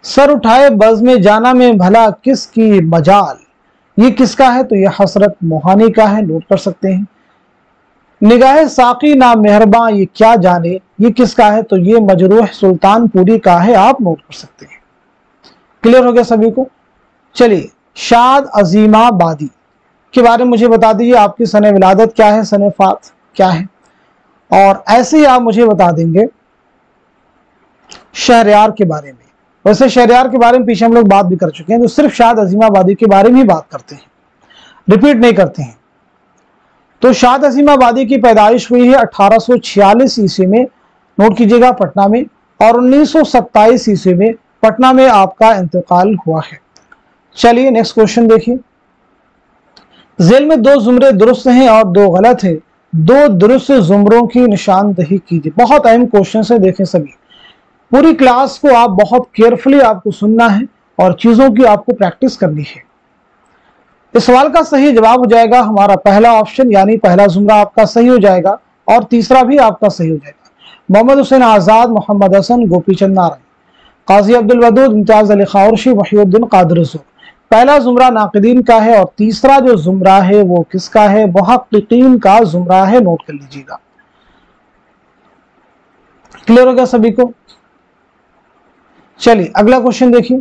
سر اٹھائے بز میں جانا میں بھلا کس کی مجال؟ یہ کس کا ہے؟ تو یہ حسرت موہانی کا ہے نوٹ کر سکتے ہیں۔ نگاہ ساقی نا مہرباں یہ کیا جانے؟ یہ کس کا ہے؟ تو یہ مجروح سلطان پوری کا ہے، آپ نوٹ کر سکتے ہیں۔ کلیئر ہو گیا سبھی کو؟ چلیے، شاد عظیمہ بادی کے بارے میں مجھے بتا دیجیے آپ کی سن ولادت کیا ہے؟ سن فات کیا ہے؟ اور ایسے ہی آپ مجھے بتا دیں گے شہریار کے بارے میں۔ ویسے شہریار کے بارے میں پیچھے ہم لوگ بات بھی کر چکے ہیں جو صرف شاد عظیمہ بادی کے بارے میں ہی بات کرتے ہیں۔ ریپیٹ نہیں کرتے ہیں۔ تو شاد عظیمہ بادی کی پیدائش ہوئی ہے اٹھارہ سو چھیالیس عیسوی میں۔ نوٹ کیجیے گا پٹنہ میں۔ اور انیس سو ستائیس عیسوی میں پٹنہ میں آپ کا انتقال ہوا ہے۔ چلیے نیکسٹ کوشچن دیکھیے۔ ذیل میں دو زمرے درست ہیں اور دو غلط ہیں۔ دو درست زمروں کی نشاندہی کیجیے۔ بہت اہم کوشچن سے دیکھیں سبھی۔ پوری کلاس کو آپ بہت کیئرفلی آپ کو سننا ہے اور چیزوں کی آپ کو پریکٹس کرنی ہے۔ اس سوال کا صحیح جواب ہو جائے گا، ہمارا پہلا آپشن یعنی پہلا زمرہ آپ کا صحیح ہو جائے گا اور تیسرا بھی آپ کا صحیح ہو جائے گا۔ محمد حسین آزاد، محمد حسن، گوپی چند نارائن۔ قاضی عبد الودود امتیاز علی خاورشی، وحی الدین قادر زور پہلا زمرہ ناقدین کا ہے اور تیسرا جو زمرہ ہے وہ کس کا ہے؟ محققین کا زمرہ ہے، نوٹ کر لیجیے گا۔ کلیئر ہو گیا سبھی کو؟ چلیے، اگلا کوشچن دیکھیں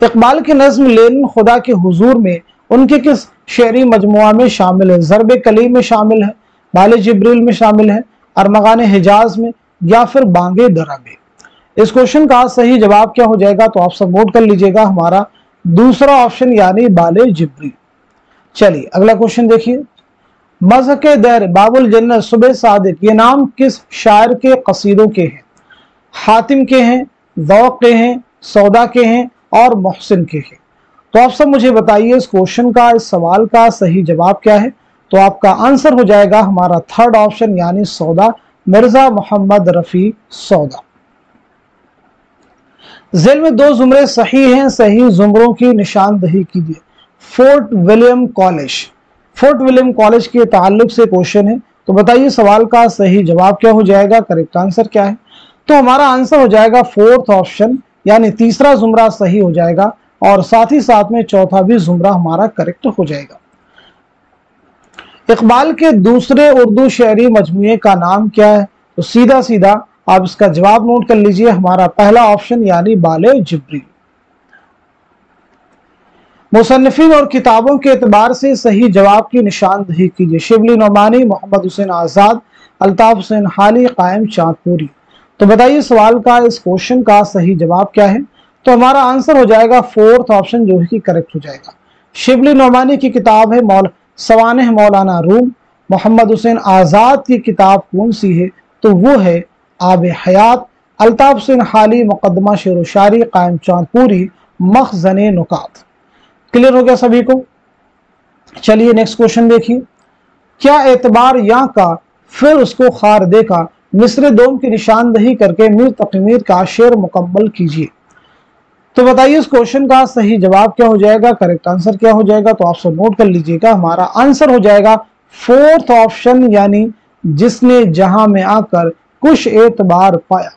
اقبال کی نظم لین خدا کے حضور میں ان کے کس شعری مجموعہ میں شامل ہے؟ ضرب کلیم میں شامل ہے، بال جبریل میں شامل ہے، ارمغان حجاز میں یا پھر بانگے درابے اس کوشچن کا صحیح جواب کیا ہو جائے گا تو آپ سب نوٹ کر لیجیے گا ہمارا دوسرا آپشن یعنی بال جبری چلیے، اگلا کوشچن دیکھیے۔ مذہب دیر باب الجنت صبح صادق، یہ نام کس شاعر کے قصیدوں کے ہیں؟ حاتم کے ہیں، ذوق کے ہیں، سودا کے ہیں اور محسن کے ہیں۔ تو آپ سب مجھے بتائیے، اس کوشچن کا، اس سوال کا صحیح جواب کیا ہے؟ تو آپ کا آنسر ہو جائے گا ہمارا تھرڈ آپشن یعنی سودا، مرزا محمد رفیع سودا۔ ذیل میں دو زمرے صحیح ہیں، صحیح زمروں کی نشاندہی کیجیے۔ Fort William College. Fort William College کے تعلق سے کوشچن ہے۔ تو بتائیے، سوال کا صحیح جواب کیا ہو جائے گا؟ کریکٹ آنسر کیا ہے؟ تو ہمارا آنسر ہو جائے گا فورتھ آپشن یعنی تیسرا زمرہ صحیح ہو جائے گا اور ساتھ ہی ساتھ میں چوتھا بھی زمرہ ہمارا کریکٹ ہو جائے گا۔ اقبال کے دوسرے اردو شہری مجموعے کا نام کیا ہے؟ تو سیدھا سیدھا آپ اس کا جواب نوٹ کر لیجیے، ہمارا پہلا آپشن یعنی بال جبری۔ مصنفین اور کتابوں کے اعتبار سے صحیح جواب کی نشاندہی کیجیے۔ شبلی نعمانی، محمد حسین آزاد، الطاف حسین حالی، قائم چاند پوری تو بتائیے سوال کا، اس کوشچن کا صحیح جواب کیا ہے؟ تو ہمارا آنسر ہو جائے گا فورتھ آپشن جو ہی کریکٹ ہو جائے گا۔ شبلی نعمانی کی کتاب ہے، مول، سوانح مولانا روم۔ محمد حسین آزاد کی کتاب کون سی ہے؟ تو وہ ہے آب حیات۔ الطاف سن حالی مقدمہ شیر و شاری قائم چاند پوری، مخزن نکات۔ کلیئر ہو گیا سبھی کو؟ چلیے نیکسٹ کوشن دیکھیے۔ کیا اعتبار یہاں کا، پھر اس کو خار دے کا مصر دوم کی نشاندہی کر کے میر تقمیر کا شعر مکمل کیجیے۔ تو بتائیے اس کوشچن کا صحیح جواب کیا ہو جائے گا؟ کریکٹ آنسر کیا ہو جائے گا؟ تو آپ سے نوٹ کر لیجیے گا۔ ہمارا آنسر ہو جائے گا فورتھ آپشن یعنی جس نے جہاں میں آ کر کچھ اعتبار پایا۔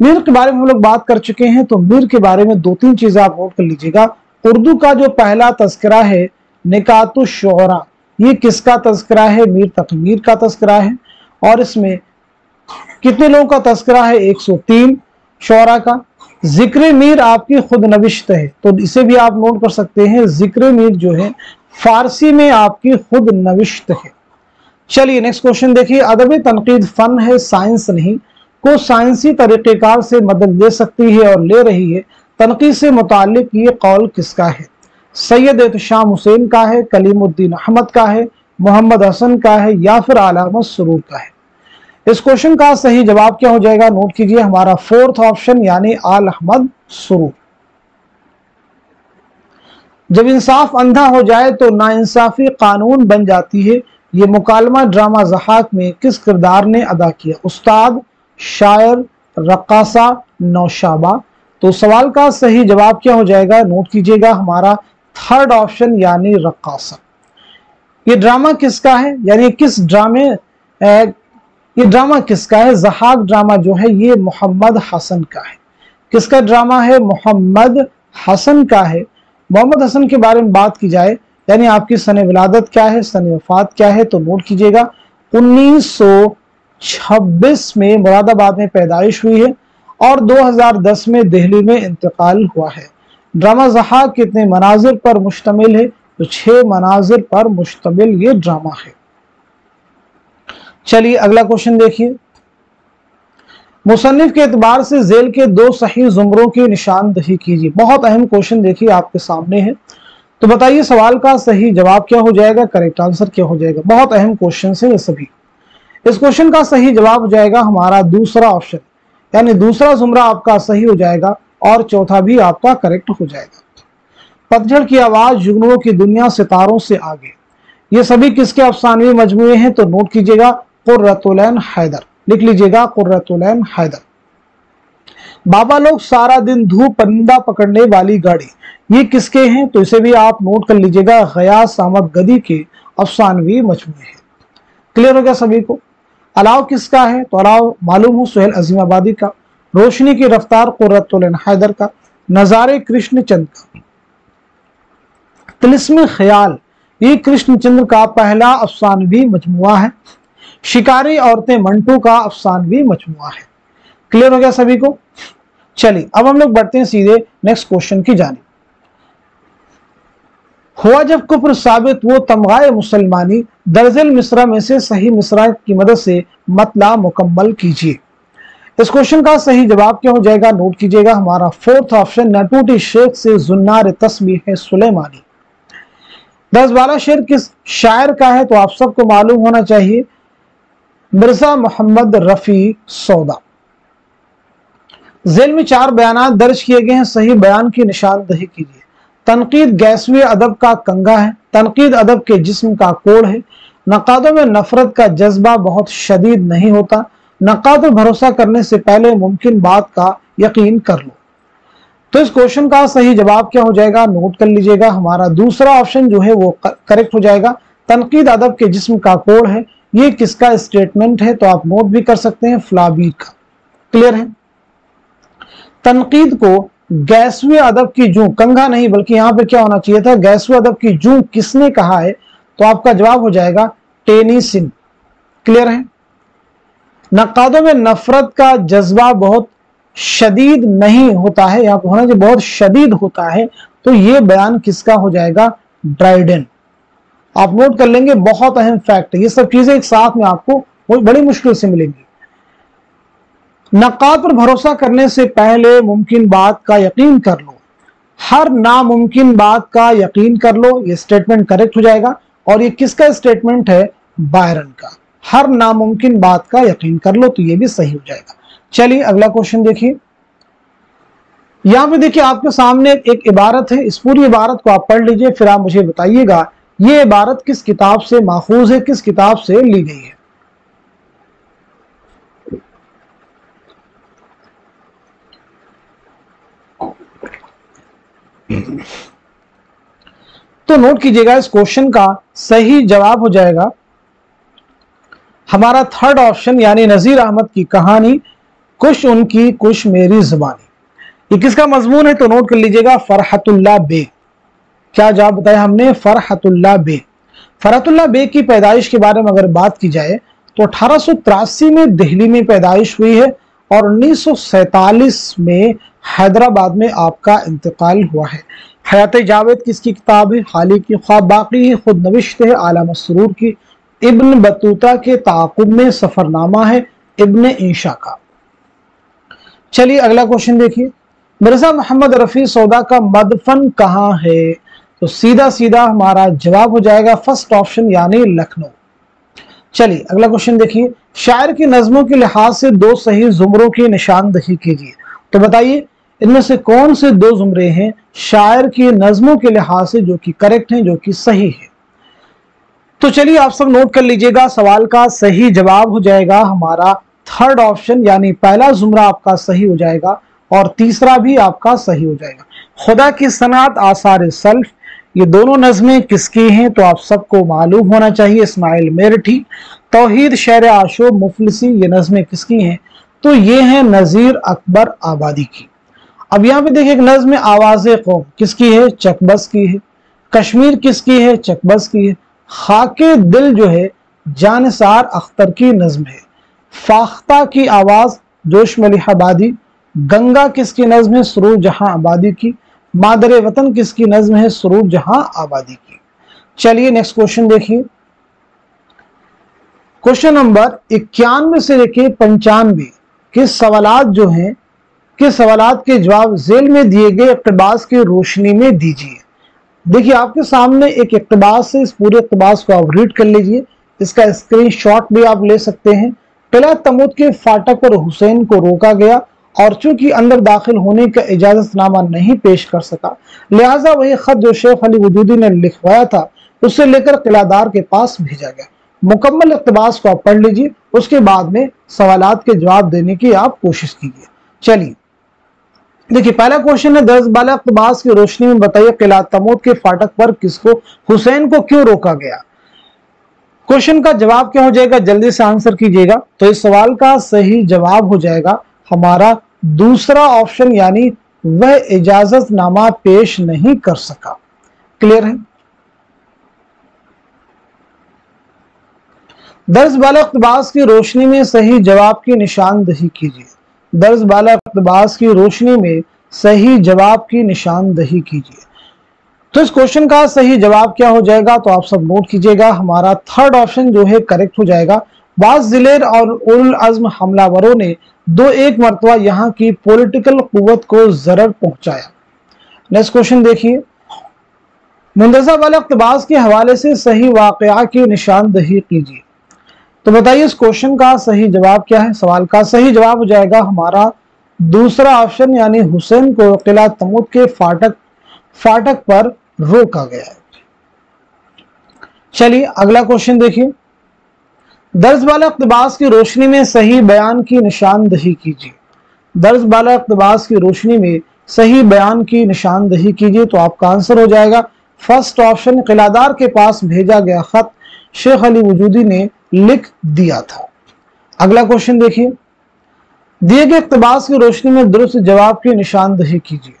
میر کے بارے میں ہم لوگ بات کر چکے ہیں، تو میر کے بارے میں دو تین چیزیں آپ نوٹ کر لیجیے گا۔ اردو کا جو پہلا تذکرہ ہے، نکات الشعرا یہ کس کا تذکرہ ہے؟ میر تقمیر کا تذکرہ ہے۔ اور اس میں کتنے لوگوں کا تذکرہ ہے؟ ایک سو تین شعرا کا۔ ذکر میر آپ کی خود نوشت ہے۔ تو اسے بھی آپ نوٹ کر سکتے ہیں۔ ذکر میر جو ہے، فارسی میں آپ کی خود نوشت ہے۔ چلیے نیکسٹ کوشچن دیکھیے۔ ادب تنقید فن ہے، سائنس نہیں۔ کو سائنسی طریقہ کار سے مدد لے سکتی ہے اور لے رہی ہے۔ تنقید سے متعلق یہ قول کس کا ہے؟ سید احتشام حسین کا ہے، کلیم الدین احمد کا ہے، محمد حسن کا ہے یا پھر علامت سرور کا ہے۔ اس کوشچن کا صحیح جواب کیا ہو جائے گا؟ نوٹ کیجیے ہمارا فورتھ آپشن یعنی آل احمد سرور جب انصاف اندھا ہو جائے تو نا انصافی قانون بن جاتی ہے۔ یہ مکالمہ ڈرامہ زحاق میں کس کردار نے ادا کیا؟ استاد، شاعر، رقاصہ، نوشابہ۔ تو سوال کا صحیح جواب کیا ہو جائے گا؟ نوٹ کیجیے گا ہمارا تھرڈ آپشن یعنی رقاصہ۔ یہ ڈرامہ کس کا ہے؟ یعنی کس ڈرامے یہ ڈرامہ کس کا ہے؟ زحاق ڈرامہ جو ہے، یہ محمد حسن کا ہے۔ کس کا ڈرامہ ہے؟ محمد حسن کا ہے۔ محمد حسن کے بارے میں بات کی جائے یعنی آپ کی سن ولادت کیا ہے؟ سن وفات کیا ہے؟ تو نوٹ کیجیے گا۔ انیس سو چھبیس میں مراد آباد میں پیدائش ہوئی ہے اور دو ہزار دس میں دہلی میں انتقال ہوا ہے۔ ڈرامہ زحاق کتنے مناظر پر مشتمل ہے، تو چھ مناظر پر مشتمل یہ ڈرامہ ہے۔ چلیے اگلا کوشن دیکھیے۔ مصنف کے اعتبار سے زیل کے دو صحیح زمروں کی نشاندہی کیجیے۔ بہت اہم کوشن دیکھیے آپ کے سامنے ہے۔ تو بتائیے سوال کا صحیح جواب کیا ہو جائے گا؟ کریکٹ آنسر کیا ہو جائے گا؟ بہت اہم کوشچن سے یہ سبھی۔ اس کوشچن کا صحیح جواب ہو جائے گا ہمارا دوسرا آپشن یعنی دوسرا زمرہ آپ کا صحیح ہو جائے گا اور چوتھا بھی آپ کا کریکٹ ہو جائے گا۔ پتجھڑ کی آواز جگنوں کی دنیا ستاروں سے آگے۔ یہ سبھی کس کے افسانوی مجموعے ہیں تو نوٹ کیجیے گا۔ قررت الین حیدر۔ لکھ لیجیے گا قررت الین حیدر۔ بابا لوگ سارا دن دھو پرندہ پکڑنے والی گاڑی۔ یہ کس کے ہیں؟ تو اسے بھی آپ نوٹ کر لیجیے گا غیاس احمد گدی کے افسانوی مجموعے ہیں۔ کلیئر ہو گیا سبھی کو؟ علاو کس کا ہے؟ تو علاو معلوم ہو سہیل عظیم آبادی کا۔ روشنی کی رفتار قررت الین حیدر کا۔ نظارے کرشن چند کا۔ تلسم خیال۔ یہ کرشن چندر کا پہلا افسانوی مجموعہ ہے۔ شکاری عورتیں منٹو کا افسانوی مجموعہ ہے۔ کلیئر ہو گیا سبھی کو؟ چلی اب ہم لوگ بڑھتے ہیں سیدھے نیکسٹ کوشچن کی جانب۔ ہوا جب کفر ثابت وہ تمغائے مسلمانی درزل مصرہ میں سے صحیح مصرہ کی مدد سے مطلع مکمل کیجیے اس کوشچن کا صحیح جواب کیا ہو جائے گا؟ نوٹ کیجیے گا ہمارا فورتھ آپشن نٹوٹی شیخ سے زنار تسبیح سلیمانی۔ دس بالا شعر کس شاعر کا ہے تو آپ سب کو معلوم ہونا چاہیے۔ مرزا محمد رفیع سودا۔ ذیل میں چار بیانات درج کیے گئے ہیں، صحیح بیان کی نشاندہی کیجیے تنقید گیسوی ادب کا کنگا ہے، تنقید ادب کے جسم کا کوڑ ہے۔ نقادوں میں نفرت کا جذبہ بہت شدید نہیں ہوتا۔ نقاد و بھروسہ کرنے سے پہلے ممکن بات کا یقین کر لو۔ تو اس کوشن کا صحیح جواب کیا ہو جائے گا؟ نوٹ کر لیجیے گا۔ ہمارا دوسرا آپشن جو ہے وہ کریکٹ ہو جائے گا۔ تنقید ادب کے جسم کا کوڑ ہے۔ یہ کس کا اسٹیٹمنٹ ہے تو آپ نوٹ بھی کر سکتے ہیں فلابیر کا۔ کلیئر ہے؟ تنقید کو گیسوی ادب کی جوں کنگا نہیں، بلکہ یہاں پہ کیا ہونا چاہیے تھا؟ گیسوی ادب کی جوں کس نے کہا ہے تو آپ کا جواب ہو جائے گا، ٹینی سن کلیئر ہے؟ نقادوں میں نفرت کا جذبہ بہت شدید نہیں ہوتا ہے۔ یہاں پہ ہونا چاہیے بہت شدید ہوتا ہے۔ تو یہ بیان کس کا ہو جائے گا؟ ڈرائیڈن آپ نوٹ کر لیں گے، بہت اہم فیکٹ ہے۔ یہ سب چیزیں ایک ساتھ میں آپ کو بڑی مشکل سے ملیں گی۔ نقاد پر بھروسہ کرنے سے پہلے ممکن بات کا یقین کر لو۔ ہر ناممکن بات کا یقین کر لو۔ یہ سٹیٹمنٹ کریکٹ ہو جائے گا۔ اور یہ کس کا سٹیٹمنٹ ہے؟ بائرن کا۔ ہر ناممکن بات کا یقین کر لو تو یہ بھی صحیح ہو جائے گا۔ چلیے، اگلا کوشچن دیکھیے۔ یہاں پہ دیکھیے، آپ کے سامنے ایک عبارت ہے۔ اس پوری عبارت کو آپ پڑھ لیجیے، پھر آپ مجھے بتائیے گا یہ عبارت کس کتاب سے ماخوذ ہے، کس کتاب سے لی گئی ہے؟ تو نوٹ کیجیے گا، اس کوشچن کا صحیح جواب ہو جائے گا۔ ہمارا تھرڈ آپشن یعنی نذیر احمد کی کہانی، کش ان کی، کش میری زبانی۔ یہ کس کا مضمون ہے؟ تو نوٹ کر لیجیے گا، فرحت اللہ بیگ۔ کیا جواب بتایا ہم نے فرحت اللہ بے۔ فرحت اللہ بے کی پیدائش کے بارے میں اگر بات کی جائے تو اٹھارہ سو تراسی میں دہلی میں پیدائش ہوئی ہے اور انیس سو سیتالیس میں حیدرآباد میں آپ کا انتقال ہوا ہے۔ حیات جاوید کس کی کتاب ہے؟ خالی کی خواب باقی ہے، خود نوشت ہے عالم مسرور کی۔ ابن بطوطہ کے تعاقب میں سفر نامہ ہے، ابن انشاء کا۔ چلیے اگلا کوشچن دیکھیے۔ مرزا محمد رفیع سودا کا مدفن کہاں ہے؟ تو سیدھا سیدھا ہمارا جواب ہو جائے گا فرسٹ آپشن یعنی لکھنؤ۔ چلیے، اگلا کوشن دیکھیے۔ شاعر کی نظموں کے لحاظ سے دو صحیح زمروں کی نشاندہی کیجیے۔ تو بتائیے، ان میں سے کون سے دو زمرے ہیں شاعر کی نظموں کے لحاظ سے جو کہ کریکٹ ہیں، جو کہ صحیح ہے تو چلیے، آپ سب نوٹ کر لیجیے گا، سوال کا صحیح جواب ہو جائے گا، ہمارا تھرڈ آپشن یعنی پہلا زمرہ آپ کا صحیح ہو جائے گا اور تیسرا بھی آپ کا صحیح ہو جائے گا۔ خدا کی صنعت آثار سلف یہ دونوں نظمیں کس کی ہیں تو آپ سب کو معلوم ہونا چاہیے۔ اسماعیل میرٹھی، توحید شہر آشو مفلسی، یہ نظمیں کس کی ہیں؟ تو یہ ہیں نظیر اکبر آبادی کی۔ اب یہاں پہ دیکھیں ایک نظم آواز قوم کس کی ہے؟ چکبس کی ہے۔ کشمیر کس کی ہے؟ چکبس کی ہے۔ خاک دل جو ہے، جانسار اختر کی نظم ہے۔ فاختہ کی آواز جوش ملیح آبادی۔ گنگا کس کی نظم ہے؟ سرو جہاں آبادی کی۔ مادر وطن کس کی نظم ہے؟ سرور جہاں آبادی کی۔ چلیے نیکسٹ کوشن دیکھیے۔ کوشن نمبر اکیانوے سے لے کے پنچانوے کس سوالات جو ہیں کس سوالات کے جواب ذیل میں دیے گئے اقتباس کی روشنی میں دیجیے دیکھیے، آپ کے سامنے ایک اقتباس سے اس پورے اقتباس کو آپ ریڈ کر لیجیے۔ اس کا اسکرین شاٹ بھی آپ لے سکتے ہیں۔ قلعہ تمود کے فاٹک اور حسین کو روکا گیا۔ اور چونکہ اندر داخل ہونے کا اجازت نامہ نہیں پیش کر سکا، لہٰذا وہی خط جو شیخ علی وجودی نے لکھوایا تھا، اسے لے کر قلعہ دار کے پاس بھیجا گیا۔ مکمل اقتباس کو آپ پڑھ لیجیے، اس کے بعد میں سوالات کے جواب دینے کی آپ کوشش کیجیے چلیے۔ دیکھیں پہلا کوشچن ہے درس بالا اقتباس کی روشنی میں بتائیے قلعہ تمود کے فاٹک پر کس کو، حسین کو کیوں روکا گیا؟ کوشچن کا جواب کیا ہو جائے گا؟ جلدی سے آنسر کیجیے گا۔ تو اس سوال کا صحیح جواب ہو جائے گا، ہمارا دوسرا آپشن یعنی وہ اجازت نامہ پیش نہیں کر سکا۔ کلیئر ہے؟ درز بالا اقتباس کی روشنی میں صحیح جواب کی نشاندہی کیجیے۔ درز بالا اقتباس کی روشنی میں صحیح جواب کی نشاندہی کیجیے۔ تو اس کوشچن کا صحیح جواب کیا ہو جائے گا تو آپ سب نوٹ کیجیے گا۔ ہمارا تھرڈ آپشن جو ہے کریکٹ ہو جائے گا۔ بعض زلیر اور العزم حملہ وروں نے دو ایک مرتبہ یہاں کی پولیٹیکل قوت کو ضرر پہنچایا۔ نیس کوشن دیکھیے۔ مندرزہ والے اقتباس کے حوالے سے صحیح واقعہ کی نشاندہی کیجیے۔ تو بتائیے اس کوشچن کا صحیح جواب کیا ہے؟ سوال کا صحیح جواب ہو جائے گا ہمارا دوسرا آپشن یعنی حسین کو قلعہ تمود کے فاٹک فاٹک پر روکا گیا ہے۔ چلیے، اگلا کوشچن دیکھیے۔ درز بالا اقتباس کی روشنی میں صحیح بیان کی نشاندہی کیجیے۔ درز بالا اقتباس کی روشنی میں صحیح بیان کی نشاندہی کیجیے تو آپ کا آنسر ہو جائے گا۔ فرسٹ آپشن قلادار کے پاس بھیجا گیا خط شیخ علی وجودی نے لکھ دیا تھا۔ اگلا کوشچن دیکھیے۔ دیے گئے اقتباس کی روشنی میں درست جواب کی نشاندہی کیجیے۔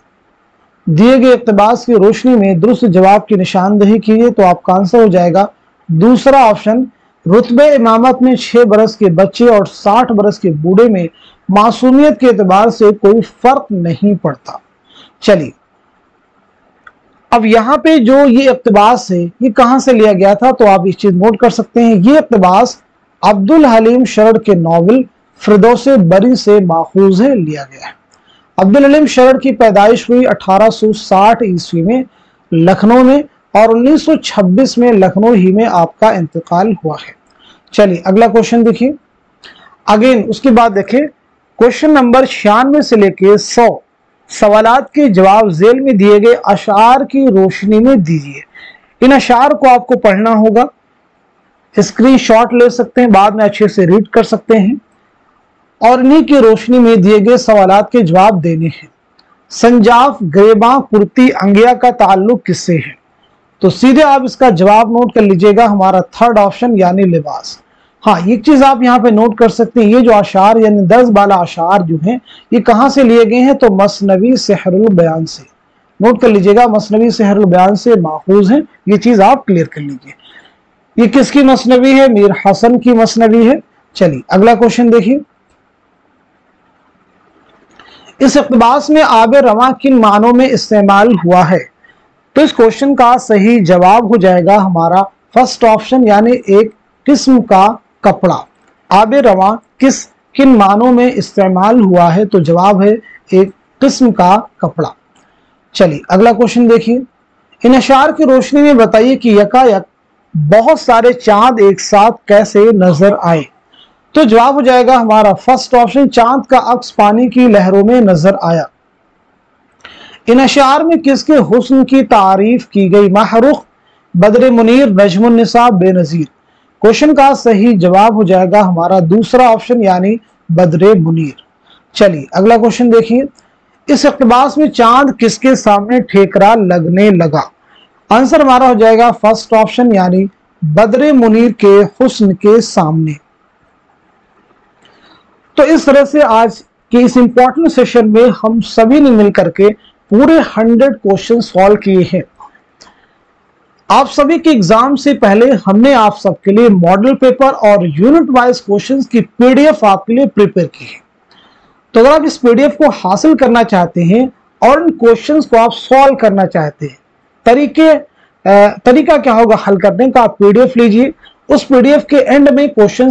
دیے گئے اقتباس کی روشنی میں درست جواب کی نشاندہی کیجیے تو آپ کا آنسر ہو جائے گا۔ دوسرا آپشن رتبہ امامت میں چھ برس کے بچے اور ساٹھ برس کے بوڑھے میں معصومیت کے اعتبار سے کوئی فرق نہیں پڑتا۔ چلیے۔ اب یہاں پہ جو یہ اقتباس ہے، یہ کہاں سے لیا گیا تھا؟ تو آپ اس چیز نوٹ کر سکتے ہیں۔ یہ اقتباس عبد الحلیم شرڑ کے ناول فردوس بری سے ماخوذ ہے لیا گیا ہے۔ عبد الحلیم شرڑ کی پیدائش ہوئی اٹھارہ سو ساٹھ عیسوی میں لکھنؤ میں۔ اور انیس سو چھبیس میں لکھنؤ ہی میں آپ کا انتقال ہوا ہے۔ چلیے، اگلا کوشن دیکھیے۔ اگین اس کے بعد دیکھیں کوشن نمبر چھیانوے سے لے کے سو سوالات کے جواب ذیل میں دیے گئے۔ اشعار کی روشنی میں دیجیے۔ ان اشعار کو آپ کو پڑھنا ہوگا۔ اسکرین شاٹ لے سکتے ہیں، بعد میں اچھے سے ریڈ کر سکتے ہیں۔ اور انہی کی روشنی میں دیے گئے سوالات کے جواب دینے ہیں۔ سنجاف گریباں کرتی انگیا کا تعلق کس سے ہے؟ تو سیدھے آپ اس کا جواب نوٹ کر لیجیے گا ہمارا تھرڈ آپشن یعنی لباس۔ ہاں ایک چیز آپ یہاں پہ نوٹ کر سکتے ہیں، یہ جو اشعار یعنی دس بالا اشعار جو ہیں، یہ کہاں سے لیے گئے ہیں؟ تو مصنوی سحر البیان سے۔ نوٹ کر لیجیے گا مصنوی سحر البیان سے ماخوذ ہیں۔ یہ چیز آپ کلیئر کر لیجیے۔ یہ کس کی مصنوی ہے؟ میر حسن کی مصنوی ہے۔ چلیے، اگلا کوشچن دیکھیے۔ اس اقتباس میں آب رواں کن معنوں میں استعمال ہوا ہے۔ تو اس کوشچن کا صحیح جواب ہو جائے گا ہمارا فرسٹ آپشن یعنی ایک قسم کا کپڑا۔ آب رواں کس کن معنوں میں استعمال ہوا ہے؟ تو جواب ہے ایک قسم کا کپڑا۔ چلیے، اگلا کوشچن دیکھیے۔ ان اشار کی روشنی میں بتائیے کہ یکا یک بہت سارے چاند ایک ساتھ کیسے نظر آئے؟ تو جواب ہو جائے گا ہمارا فرسٹ آپشن چاند کا عکس پانی کی لہروں میں نظر آیا۔ ان اشعار میں کس کے حسن کی تعریف کی گئی؟ محرخ بدر منیر نجم النساء بے نظیر۔ کوشن کا صحیح جواب ہو جائے گا ہمارا دوسرا آپشن یعنی بدر منیر۔ چلی اگلا کوشن دیکھیں اس اقتباس میں چاند کس کے سامنے ٹھیکرا لگنے لگا؟ آنسر ہمارا ہو جائے گا فرسٹ آپشن یعنی بدر منیر کے حسن کے سامنے۔ تو اس طرح سے آج کے اس امپورٹنٹ سیشن میں ہم سبھی نے مل کر کے پورے ہنڈریڈ کوشچن سالو کیے ہیں۔ آپ سبھی کے ایگزام سے پہلے ہم نے آپ سب کے لیے ماڈل پیپر اور یونٹ وائز کوشچنز کی پی ڈی ایف آپ کے لیے پریپئر کی ہے تو اگر آپ اس پی ڈی ایف کو حاصل کرنا چاہتے ہیں اور ان کوشچنز کو آپ سالو کرنا چاہتے ہیں، طریقے طریقہ کیا ہوگا حل کرنے کا آپ پی ڈی ایف لیجیے اس پی ڈی ایف کے اینڈ میں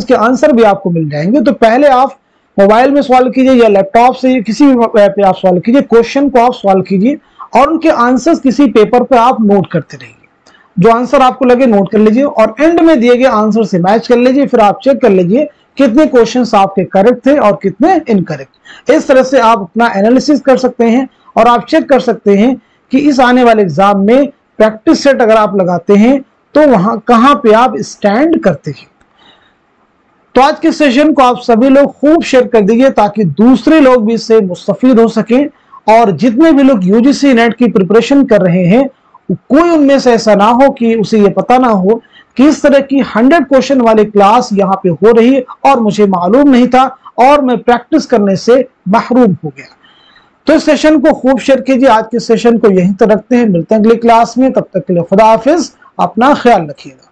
کے آنسر بھی آپ کو مل جائیں گے۔ تو پہلے آپ موبائل میں سوال کیجیے یا لیپ ٹاپ سے کسی بھی پہ آپ سوال کیجیے کوششن کو آپ سوال کیجیے اور ان کے آنسرز کسی پیپر پہ آپ نوٹ کرتے رہیے۔ جو آنسر آپ کو لگے نوٹ کر لیجیے اور اینڈ میں دیے گئے آنسر سے میچ کر لیجیے، پھر آپ چیک کر لیجیے کتنے کوشچنس آپ کے کریکٹ تھے اور کتنے انکریکٹ اس طرح سے آپ اپنا انیلیسز کر سکتے ہیں اور آپ چیک کر سکتے ہیں کہ اس آنے والے ایگزام میں پریکٹس سیٹ اگر آپ لگاتے ہیں تو وہاں کہاں پہ آپ اسٹینڈ کرتے ہیں۔ تو آج کے سیشن کو آپ سبھی لوگ خوب شیئر کر دیجیے تاکہ دوسرے لوگ بھی اس سے مستفید ہو سکیں اور جتنے بھی لوگ یو جی سی نیٹ کی پریپریشن کر رہے ہیں، کوئی ان میں سے ایسا نہ ہو کہ اسے یہ پتہ نہ ہو کہ اس طرح کی ہنڈرڈ کوشن والی کلاس یہاں پہ ہو رہی اور مجھے معلوم نہیں تھا اور میں پریکٹس کرنے سے محروم ہو گیا۔ تو اس سیشن کو خوب شیئر کیجیے آج کے سیشن کو یہیں تک رکھتے ہیں۔ ملتے ہیں اگلی کلاس میں۔ تب تک کے لیے خدا حافظ۔ اپنا خیال رکھیے گا۔